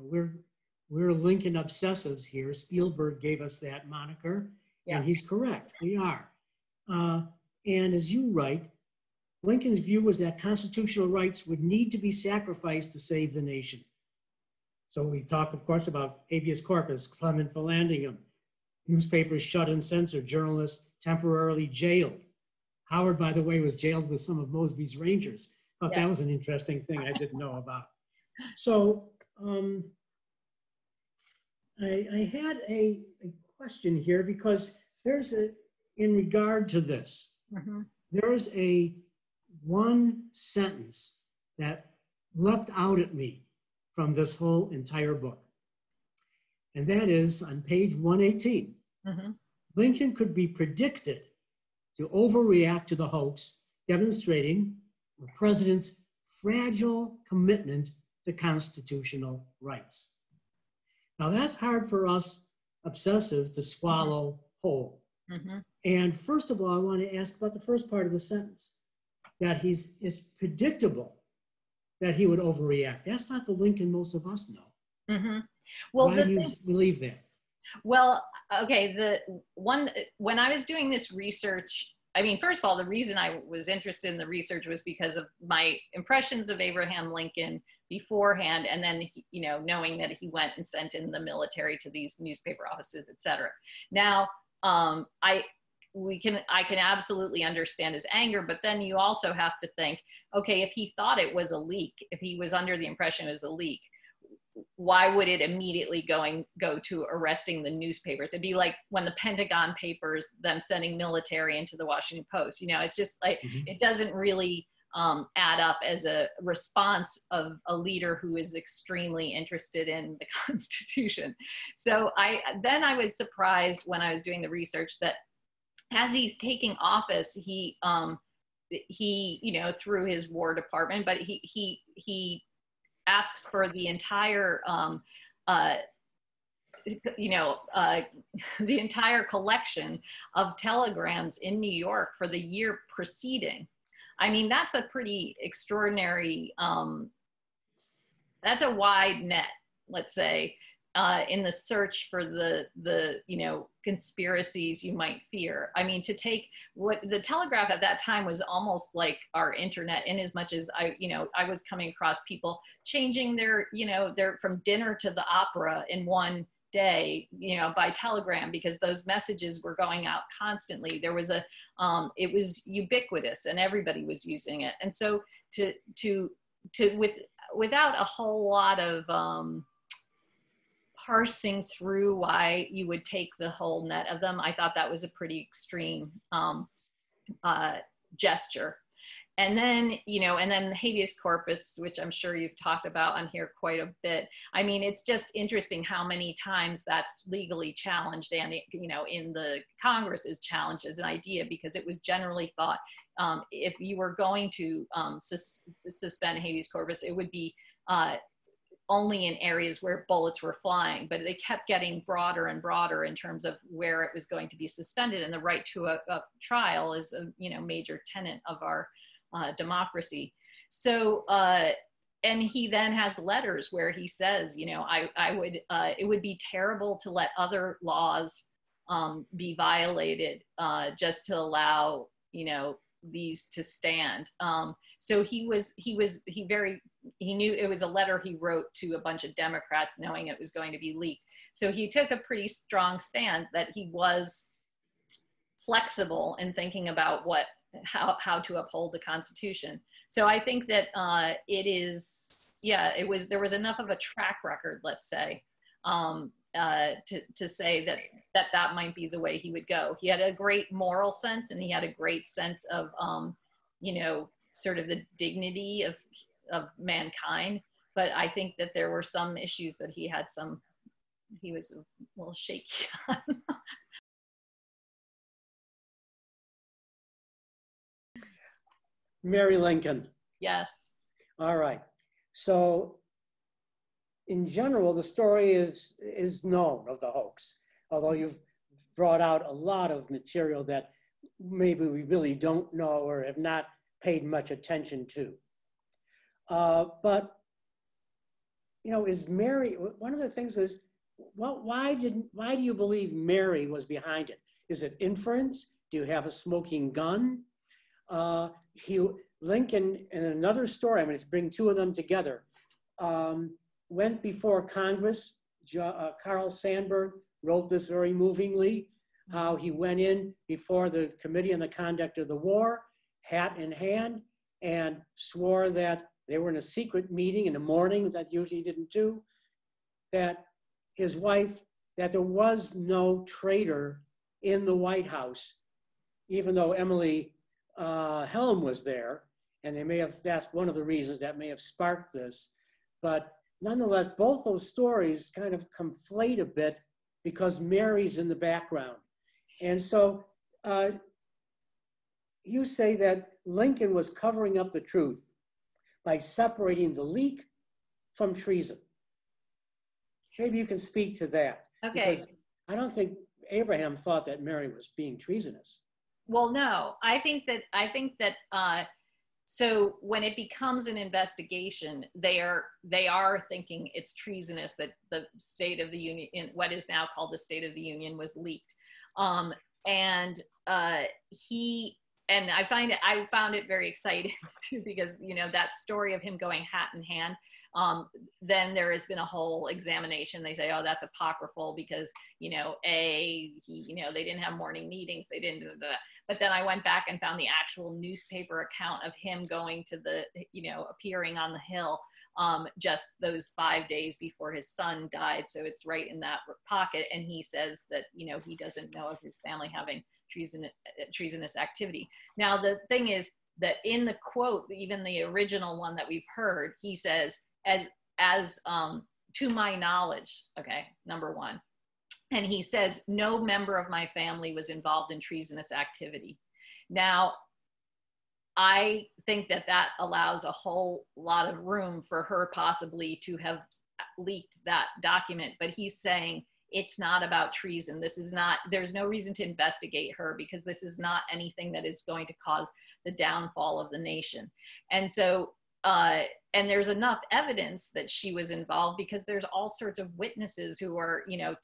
we're we're Lincoln obsessives here. Spielberg gave us that moniker, Yeah. and he's correct. We are. Uh, and as you write, Lincoln's view was that constitutional rights would need to be sacrificed to save the nation. So we talk, of course, about habeas corpus, Clement Vallandigham, newspapers shut and censored, journalists temporarily jailed. Howard, by the way, was jailed with some of Mosby's Rangers. Thought Yeah. that was an interesting thing I didn't know about. So um, I, I had a, a question here because there's a, in regard to this, Mhm. there's a one sentence that leapt out at me from this whole entire book. And that is on page 118. Mhm. Lincoln could be predicted to overreact to the hoax, demonstrating the president's fragile commitment to constitutional rights. Now, that's hard for us obsessive to swallow whole. Mhm. And first of all, I want to ask about the first part of the sentence that he's it's predictable that he would overreact. That's not the Lincoln most of us know. Mhm. Well, Why the do you thing- believe that? Well, okay, the one when I was doing this research, I mean, first of all, the reason I was interested in the research was because of my impressions of Abraham Lincoln beforehand, and then he, you know, knowing that he went and sent in the military to these newspaper offices, et cetera. Now, um, I we can I can absolutely understand his anger, but then you also have to think, okay, if he thought it was a leak, if he was under the impression it was a leak, why would it immediately going go to arresting the newspapers it'd be like when the pentagon papers them sending military into the washington post you know it's just like Mhm. it doesn't really um, add up as a response of a leader who is extremely interested in the constitution. So i then i was surprised when i was doing the research that as he's taking office he um he you know through his war department but he he he asks for the entire um, uh, you know uh, the entire collection of telegrams in new york for the year preceding i mean that's a pretty extraordinary um, that's a wide net let's say uh, in the search for the the you know conspiracies you might fear. I mean to take what the telegraph at that time was almost like our internet in as much as i you know i was coming across people changing their you know their from dinner to the opera in one day you know by telegram because those messages were going out constantly. There was a um, it was ubiquitous and everybody was using it. And so to to to with without a whole lot of um, parsing through why you would take the whole net of them i thought that was a pretty extreme um, uh, gesture and then you know and then habeas corpus which i'm sure you've talked about on here quite a bit i mean it's just interesting how many times that's legally challenged and you know in the congress is challenged as an idea because it was generally thought um, if you were going to um, sus- suspend habeas corpus it would be uh, only in areas where bullets were flying, but they kept getting broader and broader in terms of where it was going to be suspended. And the right to a, a trial is a you know major tenet of our uh, democracy. So, uh, and he then has letters where he says, you know, I I would uh, it would be terrible to let other laws um, be violated uh, just to allow you know these to stand. Um, so he was he was he very he knew it was a letter he wrote to a bunch of Democrats knowing it was going to be leaked. So he took a pretty strong stand that he was flexible in thinking about what how how to uphold the Constitution. So I think that uh, it is yeah it was there was enough of a track record let's say um, uh, to to say that that that might be the way he would go. He had a great moral sense and he had a great sense of um, you know sort of the dignity of of mankind. But I think that there were some issues that he had some he was a little shaky Mary Lincoln. yes. All right. So in general, the story is, is known of the hoax, although you've brought out a lot of material that maybe we really don't know or have not paid much attention to. Uh, but, you know, is Mary, one of the things is, well, why did why do you believe Mary was behind it? Is it inference? Do you have a smoking gun? Uh, he, Lincoln, in another story, I'm going to bring two of them together, um, went before Congress. Uh, Carl Sandburg wrote this very movingly, how he went in before the Committee on the Conduct of the War, hat in hand, and swore that they were in a secret meeting in the morning that usually didn't do, that his wife, that there was no traitor in the White House, even though Emily uh, Helm was there, and they may have, that's one of the reasons that may have sparked this. But nonetheless, both those stories kind of conflate a bit because Mary's in the background. And so uh, you say that Lincoln was covering up the truth by separating the leak from treason. Maybe you can speak to that. Okay. I don't think Abraham thought that Mary was being treasonous. Well, no, I think that I think that uh, so when it becomes an investigation, they are they are thinking it's treasonous that the State of the Union, what is now called the State of the Union, was leaked, um, and uh, he and I find it I found it very exciting too because you know that story of him going hat in hand um, then there has been a whole examination. They say, oh, that's apocryphal because, you know, A, he, you know, they didn't have morning meetings. They didn't do that. But then I went back and found the actual newspaper account of him going to the, you know, appearing on the Hill um, just those five days before his son died. So it's right in that pocket. And he says that, you know, he doesn't know of his family having treason, treasonous activity. Now, the thing is, that in the quote, even the original one that we've heard, he says, as as um, to my knowledge okay number one. And he says no member of my family was involved in treasonous activity. Now i think that that allows a whole lot of room for her possibly to have leaked that document but he's saying it's not about treason. This is not there's no reason to investigate her because this is not anything that is going to cause the downfall of the nation. And so uh, and there's enough evidence that she was involved because there's all sorts of witnesses who are you know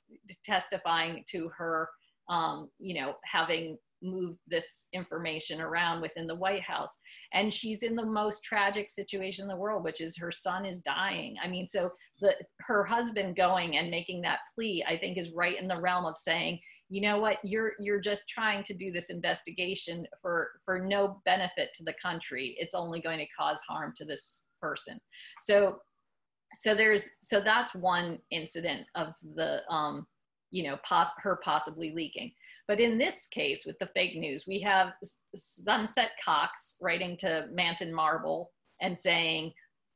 testifying to her um, you know having moved this information around within the white house. And she's in the most tragic situation in the world which is her son is dying. I mean so the her husband going and making that plea i think is right in the realm of saying you know what you're you're just trying to do this investigation for for no benefit to the country. It's only going to cause harm to this person. So so there's so that's one incident of the um you know pos- her possibly leaking. But in this case with the fake news we have sunset cox writing to manton marble and saying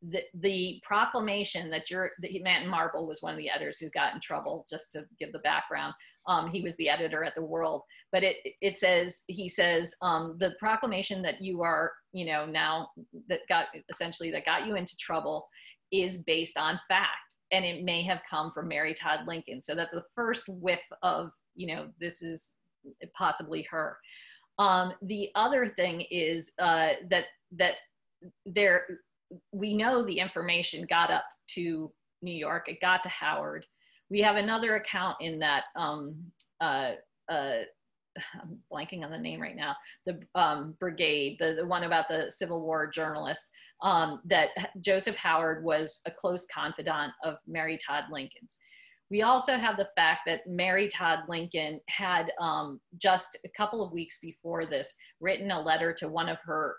the, the proclamation that you're that Manton Marble was one of the editors who got in trouble just to give the background. Um, he was the editor at the world but it it says he says um, the proclamation that you are you know now that got essentially that got you into trouble is based on fact and it may have come from mary todd lincoln. So that's the first whiff of you know this is possibly her. Um, the other thing is uh, that that there we know the information got up to New York, it got to Howard. We have another account in that, um, uh, uh, I'm blanking on the name right now, the um, brigade, the, the one about the Civil War journalist, um, that Joseph Howard was a close confidant of Mary Todd Lincoln's. We also have the fact that Mary Todd Lincoln had um, just a couple of weeks before this written a letter to one of her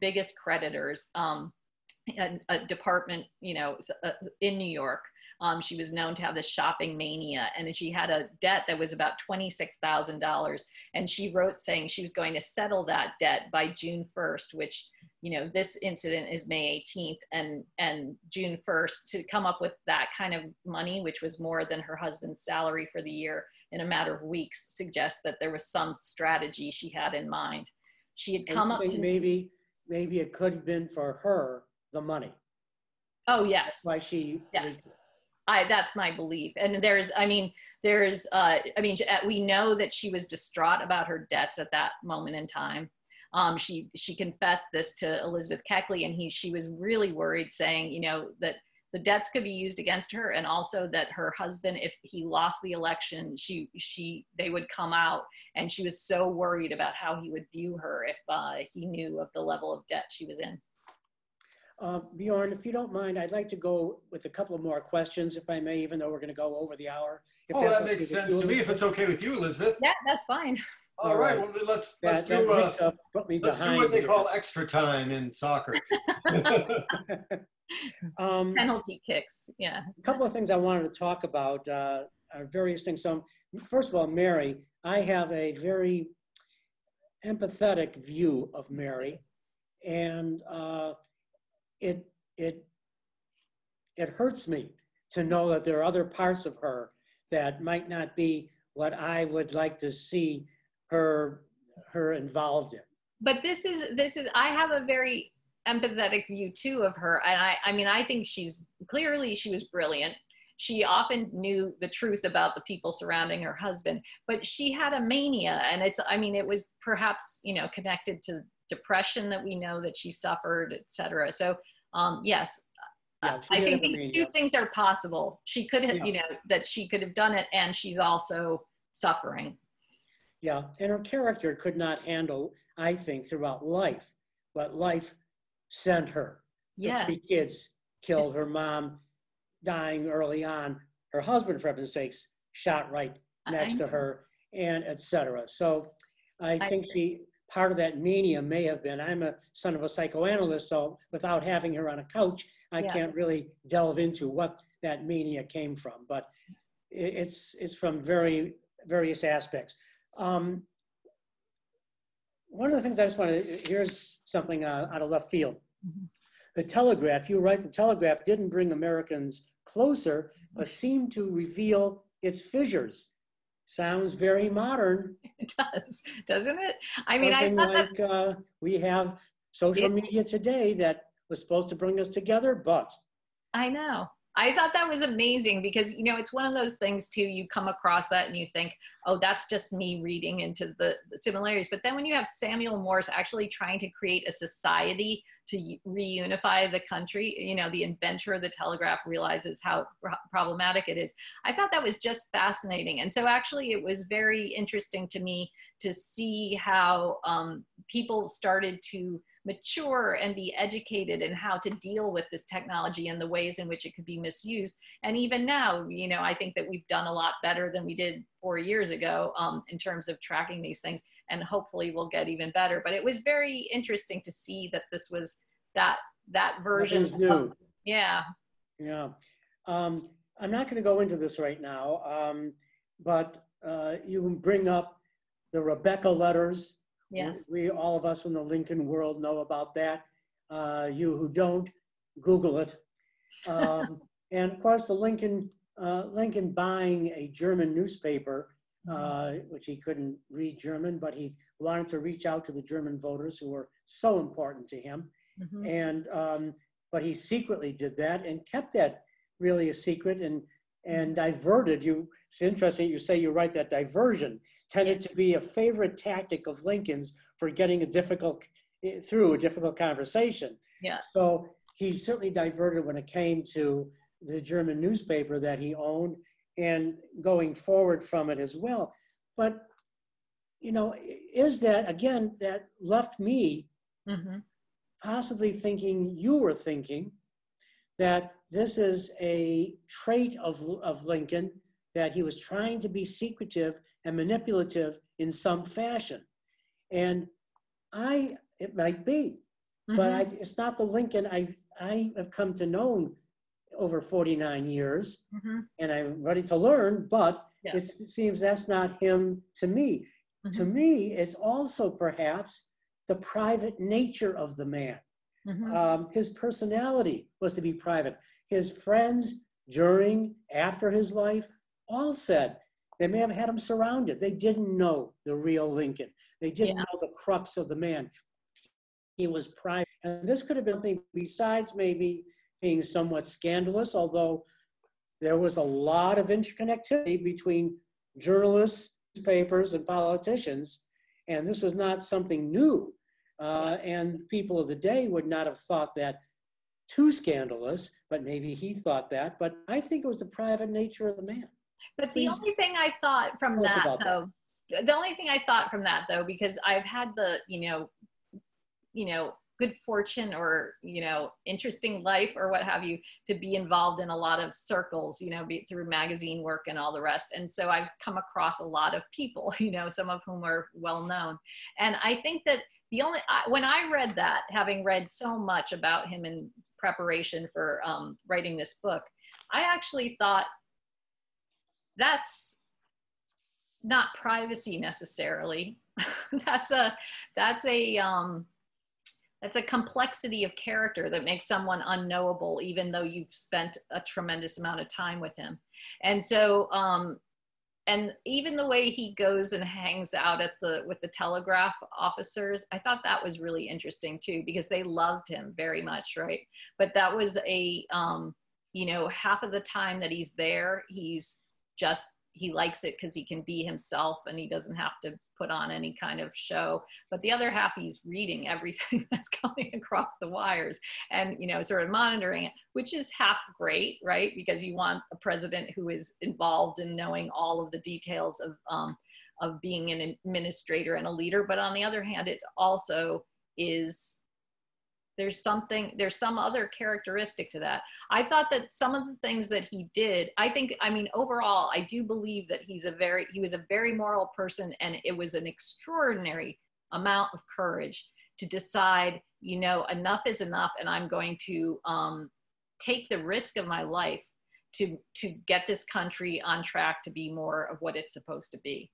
biggest creditors, um, a, a department, you know, uh, in New York. Um, she was known to have this shopping mania, and she had a debt that was about $26,000. And she wrote saying she was going to settle that debt by June 1st, which, you know, this incident is May 18th, and, and June 1st to come up with that kind of money, which was more than her husband's salary for the year in a matter of weeks, suggests that there was some strategy she had in mind. She had come up to maybe maybe it could have been for her the money. Oh yes. That's why she. Yes. I, that's my belief. And there's, I mean, there's, uh, I mean, we know that she was distraught about her debts at that moment in time. um, she she confessed this to Elizabeth Keckley, and he she was really worried, saying, you know, that the debts could be used against her, and also that her husband, if he lost the election, she she they would come out, and she was so worried about how he would view her if uh, he knew of the level of debt she was in. Uh, Bjorn, if you don't mind, I'd like to go with a couple of more questions, if I may, even though we're going to go over the hour. If Oh, that okay makes sense you, to me, if it's okay with you, Elizabeth. Yeah, that's fine. All right, well, let's, let's That, that do, uh, put me let's do what they here. call extra time in soccer. Um, Penalty kicks. Yeah. a couple of things I wanted to talk about uh, are various things. So, first of all, Mary, I have a very empathetic view of Mary, and uh, it it it hurts me to know that there are other parts of her that might not be what I would like to see her her involved in. but this is this is i have a very empathetic view too of her. And i i mean i think she's clearly she was brilliant. She often knew the truth about the people surrounding her husband. But she had a mania and it's i mean it was perhaps you know connected to depression that we know that she suffered etc so um yes Yeah, i think these two things are possible she could have Yeah. you know that she could have done it and she's also suffering Yeah, and her character could not handle, I think, throughout life, but life sent her. Yeah The kids killed her mom, dying early on. Her husband, for heaven's sakes, shot right next to her, and etc. So I I think she part of that mania may have been. I'm a son of a psychoanalyst, so without having her on a couch, I Yeah. can't really delve into what that mania came from. But it's it's from very various aspects. Um, one of the things I just want to here's something uh, out of left field. Mhm. The Telegraph, you're right. The Telegraph didn't bring Americans closer, but seemed to reveal its fissures. Sounds very modern. it does doesn't it i mean i Something thought that like uh, we have social media today that was supposed to bring us together, but I know. I thought that was amazing because you know it's one of those things too. You come across that and you think, oh, that's just me reading into the, the similarities. But then when you have Samuel Morse actually trying to create a society to reunify the country, you know, the inventor of the telegraph realizes how pro- problematic it is. I thought that was just fascinating, and so actually it was very interesting to me to see how um, people started to mature and be educated in how to deal with this technology and the ways in which it could be misused. And even now, you know, I think that we've done a lot better than we did four years ago um, in terms of tracking these things. And hopefully we'll get even better. But it was very interesting to see that this was that that version. new. Of, yeah. Yeah. Um, I'm not going to go into this right now, um, but uh, you bring up the Rebecca letters. Yes. We, all of us in the Lincoln world know about that. Uh, you who don't, Google it. Um, and of course, the Lincoln, uh, Lincoln buying a German newspaper, uh, which he couldn't read German, but he wanted to reach out to the German voters who were so important to him Mhm. and um, but he secretly did that and kept that really a secret and and diverted you it's interesting you say you write that diversion tended to be a favorite tactic of lincoln's for getting a difficult eh, through a difficult conversation Yeah. so he certainly diverted when it came to the german newspaper that he owned and going forward from it as well but you know is that again that left me Mhm. possibly thinking you were thinking that this is a trait of, of Lincoln that he was trying to be secretive and manipulative in some fashion. And I, it might be, but Mhm. I, it's not the Lincoln I, I have come to know over 49 years Mhm. and I'm ready to learn, but it's- it seems that's not him to me. To Mhm. me, it's also perhaps the private nature of the man. Mhm. Um, his personality was to be private. His friends during, after his life, all said they may have had him surrounded. They didn't know the real Lincoln. They didn't Yeah. know the crux of the man. He was private. And this could have been something besides maybe being somewhat scandalous, although there was a lot of interconnectivity between journalists, newspapers, and politicians. And this was not something new. Uh, and people of the day would not have thought that too scandalous, but maybe he thought that. But I think it was the private nature of the man. But Please. the only thing I thought from that, though, that. the only thing I thought from that, though, because I've had the, you know, you know, good fortune or you know interesting life or what have you to be involved in a lot of circles you know be, through magazine work and all the rest and so i've come across a lot of people you know some of whom are well known and i think that the only when i read that having read so much about him in preparation for um, writing this book i actually thought that's not privacy necessarily. That's a that's a um, that's a complexity of character that makes someone unknowable even though you've spent a tremendous amount of time with him. And so um and even the way he goes and hangs out at the with the telegraph officers i thought that was really interesting too because they loved him very much right? But that was a um you know half of the time that he's there he's just he likes it because he can be himself and he doesn't have to put on any kind of show but the other half he's reading everything that's coming across the wires and you know sort of monitoring it which is half great right? Because you want a president who is involved in knowing all of the details of um, of being an administrator and a leader. But on the other hand it also is there's something there's some other characteristic to that. I thought that some of the things that he did i think i mean overall i do believe that he's a very he was a very moral person and it was an extraordinary amount of courage to decide you know enough is enough and i'm going to um, take the risk of my life to to get this country on track to be more of what it's supposed to be.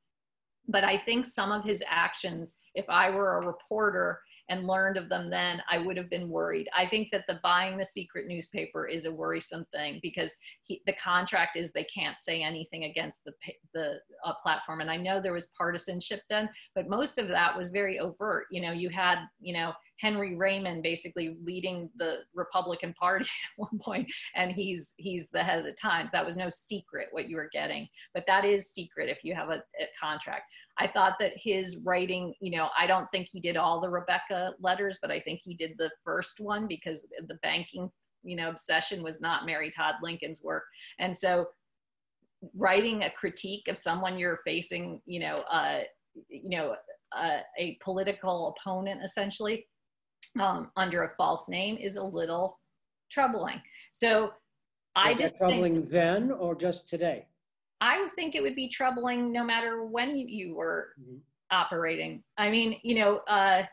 But i think some of his actions if i were a reporter and learned of them then, I would have been worried. I think that the buying the secret newspaper is a worrisome thing because he, the contract is they can't say anything against the the uh, platform. And I know there was partisanship then, but most of that was very overt. You know, you had you know Henry Raymond basically leading the Republican Party at one point, and he's he's the head of the Times. That was no secret what you were getting, but that is secret if you have a, a contract. I thought that his writing, you know, I don't think he did all the Rebecca letters, but I think he did the first one because the banking, you know, obsession was not Mary Todd Lincoln's work, and so writing a critique of someone you're facing, you know, uh, you know, uh, a political opponent essentially um, under a false name is a little troubling. So I Was just troubling think, then or just today? I would think it would be troubling no matter when you, you were mm-hmm. operating. I mean, you know, uh,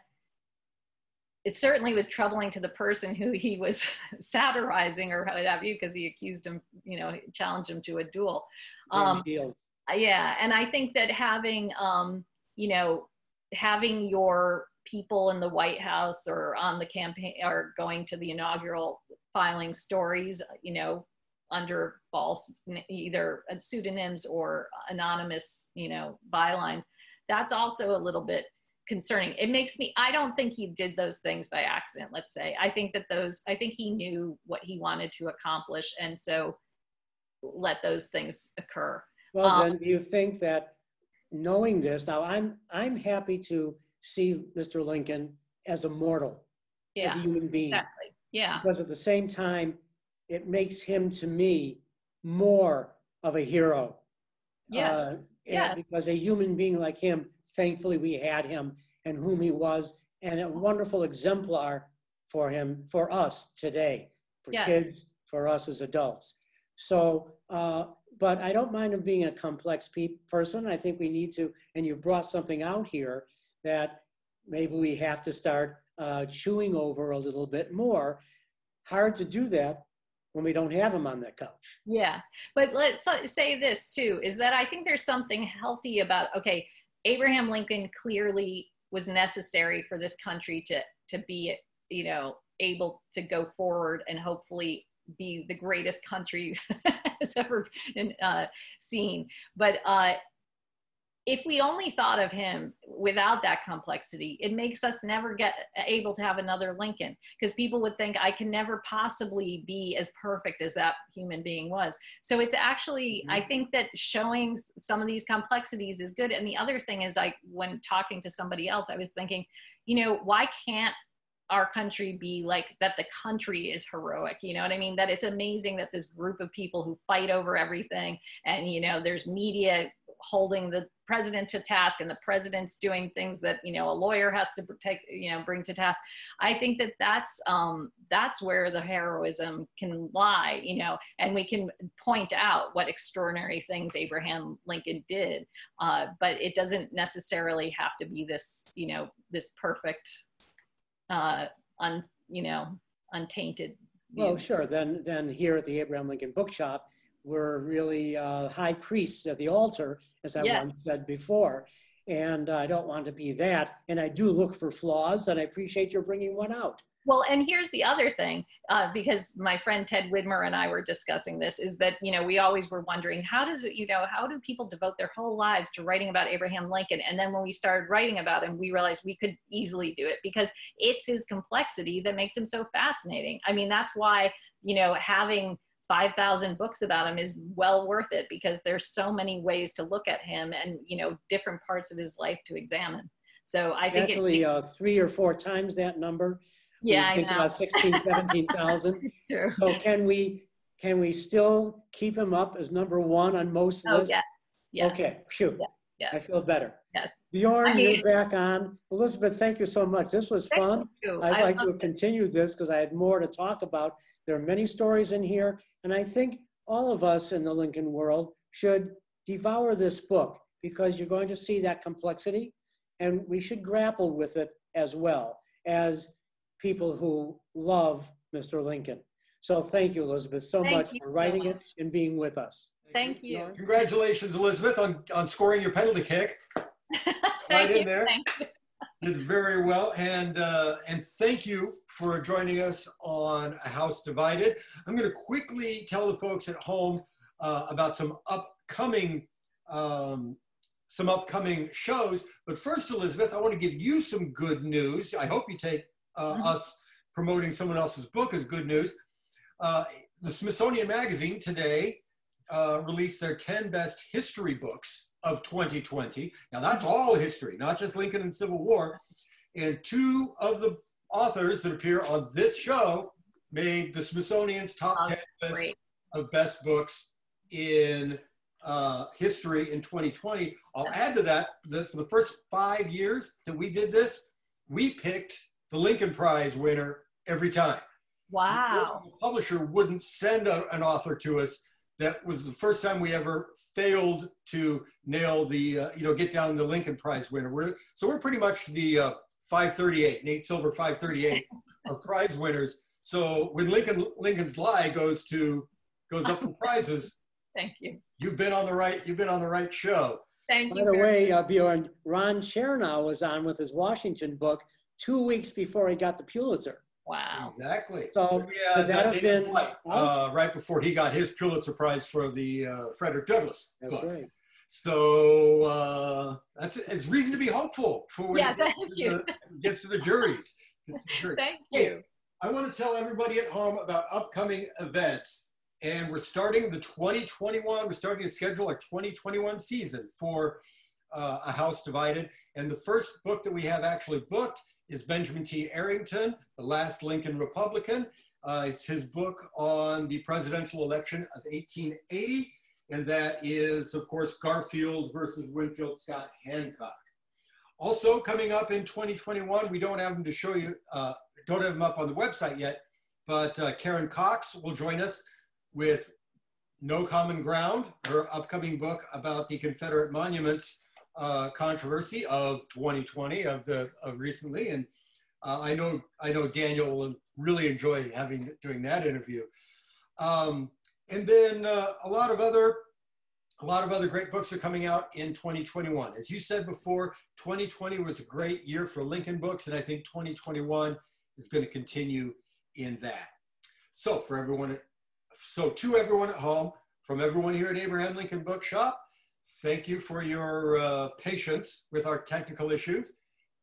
it certainly was troubling to the person who he was satirizing or what have you, because he accused him, you know, challenged him to a duel. Um, yeah, and I think that having, um, you know, having your people in the White House or on the campaign or going to the inaugural filing stories, you know, under false either pseudonyms or anonymous, you know, bylines. That's also a little bit concerning. It makes me, I don't think he did those things by accident, let's say. I think that those, I think he knew what he wanted to accomplish. And so let those things occur. Well, um, then do you think that knowing this, now I'm, I'm happy to see Mr. Lincoln as a mortal, yeah, as a human being. Exactly. Yeah. Because at the same time, it makes him to me more of a hero. Yes. Uh, yeah. Because a human being like him, thankfully we had him and whom he was, and a wonderful exemplar for him, for us today, for yes. kids, for us as adults. So, uh, but I don't mind him being a complex pe- person. I think we need to, and you've brought something out here that maybe we have to start uh, chewing over a little bit more. Hard to do that when we don't have them on that couch. Yeah, but let's say this too: is that I think there's something healthy about okay, Abraham Lincoln clearly was necessary for this country to to be you know able to go forward and hopefully be the greatest country has ever been uh, seen. But uh, if we only thought of him without that complexity, it makes us never get able to have another Lincoln because people would think I can never possibly be as perfect as that human being was. So it's actually, mm-hmm. I think that showing some of these complexities is good. And the other thing is, like when talking to somebody else, I was thinking, you know, why can't our country be like that the country is heroic you know what i mean that it's amazing that this group of people who fight over everything and you know there's media holding the president to task and the president's doing things that you know a lawyer has to take you know bring to task. I think that that's um that's where the heroism can lie you know and we can point out what extraordinary things abraham lincoln did uh, but it doesn't necessarily have to be this you know this perfect uh un you know untainted well sure. Then then here at the abraham lincoln bookshop we're really uh, high priests at the altar as I yes. once said before. And I don't want to be that. And I do look for flaws, and I appreciate your bringing one out. Well, and here's the other thing, uh, because my friend Ted Widmer and I were discussing this, is that, you know, we always were wondering, how does it, you know, how do people devote their whole lives to writing about Abraham Lincoln? And then when we started writing about him, we realized we could easily do it because it's his complexity that makes him so fascinating. I mean, that's why, you know, having 5,000 books about him is well worth it because there's so many ways to look at him and, you know, different parts of his life to examine. So I think actually it, uh, three or four times that number. Yeah, I think know. about 16, 17,000. True. So can we, can we still keep him up as number one on most oh, lists? Yes. yes. Okay, shoot. Yes. Yes. I feel better. Yes. Bjorn, you're back on. Elizabeth, thank you so much. This was fun. You. I'd I like to continue this because I had more to talk about. There are many stories in here, and I think all of us in the Lincoln world should devour this book because you're going to see that complexity, and we should grapple with it as well as people who love Mr. Lincoln. So thank you, Elizabeth, so thank much for writing so much. it and being with us. Thank you. Congratulations, Elizabeth, on, on scoring your penalty kick. right you. in there. Did very well, and uh, and thank you for joining us on A House Divided. I'm going to quickly tell the folks at home uh, about some upcoming um, some upcoming shows. But first, Elizabeth, I want to give you some good news. I hope you take uh, mm-hmm. us promoting someone else's book as good news. Uh, the Smithsonian Magazine today uh, released their 10 best history books of 2020. Now that's all history, not just Lincoln and Civil War. And two of the authors that appear on this show made the Smithsonian's top oh, 10 list of best books in uh, history in 2020. I'll add to that that for the first five years that we did this, we picked the Lincoln Prize winner every time. Wow. The publisher wouldn't send a, an author to us that was the first time we ever failed to nail the, uh, you know, get down the Lincoln Prize winner. We're, so we're pretty much the uh, 538, Nate Silver 538 of prize winners. So when Lincoln Lincoln's Lie goes to goes up for prizes, thank you. You've been on the right. You've been on the right show. Thank By you. By the way, uh, Bjorn, Ron Chernow was on with his Washington book two weeks before he got the Pulitzer. Wow. Exactly. So yeah, that have been Blight, uh, right before he got his Pulitzer Prize for the uh, Frederick Douglass that's book. Right. So uh, that's it's reason to be hopeful for when yeah, thank gets, you. To the, gets to the juries. thank hey, you. I want to tell everybody at home about upcoming events. And we're starting the 2021, we're starting to schedule our 2021 season for uh, A House Divided. And the first book that we have actually booked is Benjamin T. Arrington, The Last Lincoln Republican. Uh, it's his book on the presidential election of 1880. And that is, of course, Garfield versus Winfield Scott Hancock. Also coming up in 2021, we don't have them to show you, uh, don't have them up on the website yet, but uh, Karen Cox will join us with No Common Ground, her upcoming book about the Confederate monuments uh, controversy of 2020 of the of recently, and uh, I know I know Daniel will really enjoy having doing that interview. Um, and then uh, a lot of other a lot of other great books are coming out in 2021. As you said before, 2020 was a great year for Lincoln books, and I think 2021 is going to continue in that. So for everyone, so to everyone at home, from everyone here at Abraham Lincoln Bookshop, thank you for your uh, patience with our technical issues.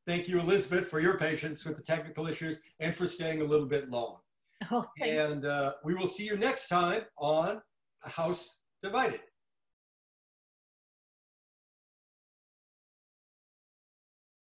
Thank you, Elizabeth, for your patience with the technical issues and for staying a little bit long. Oh, And uh, we will see you next time on House Divided.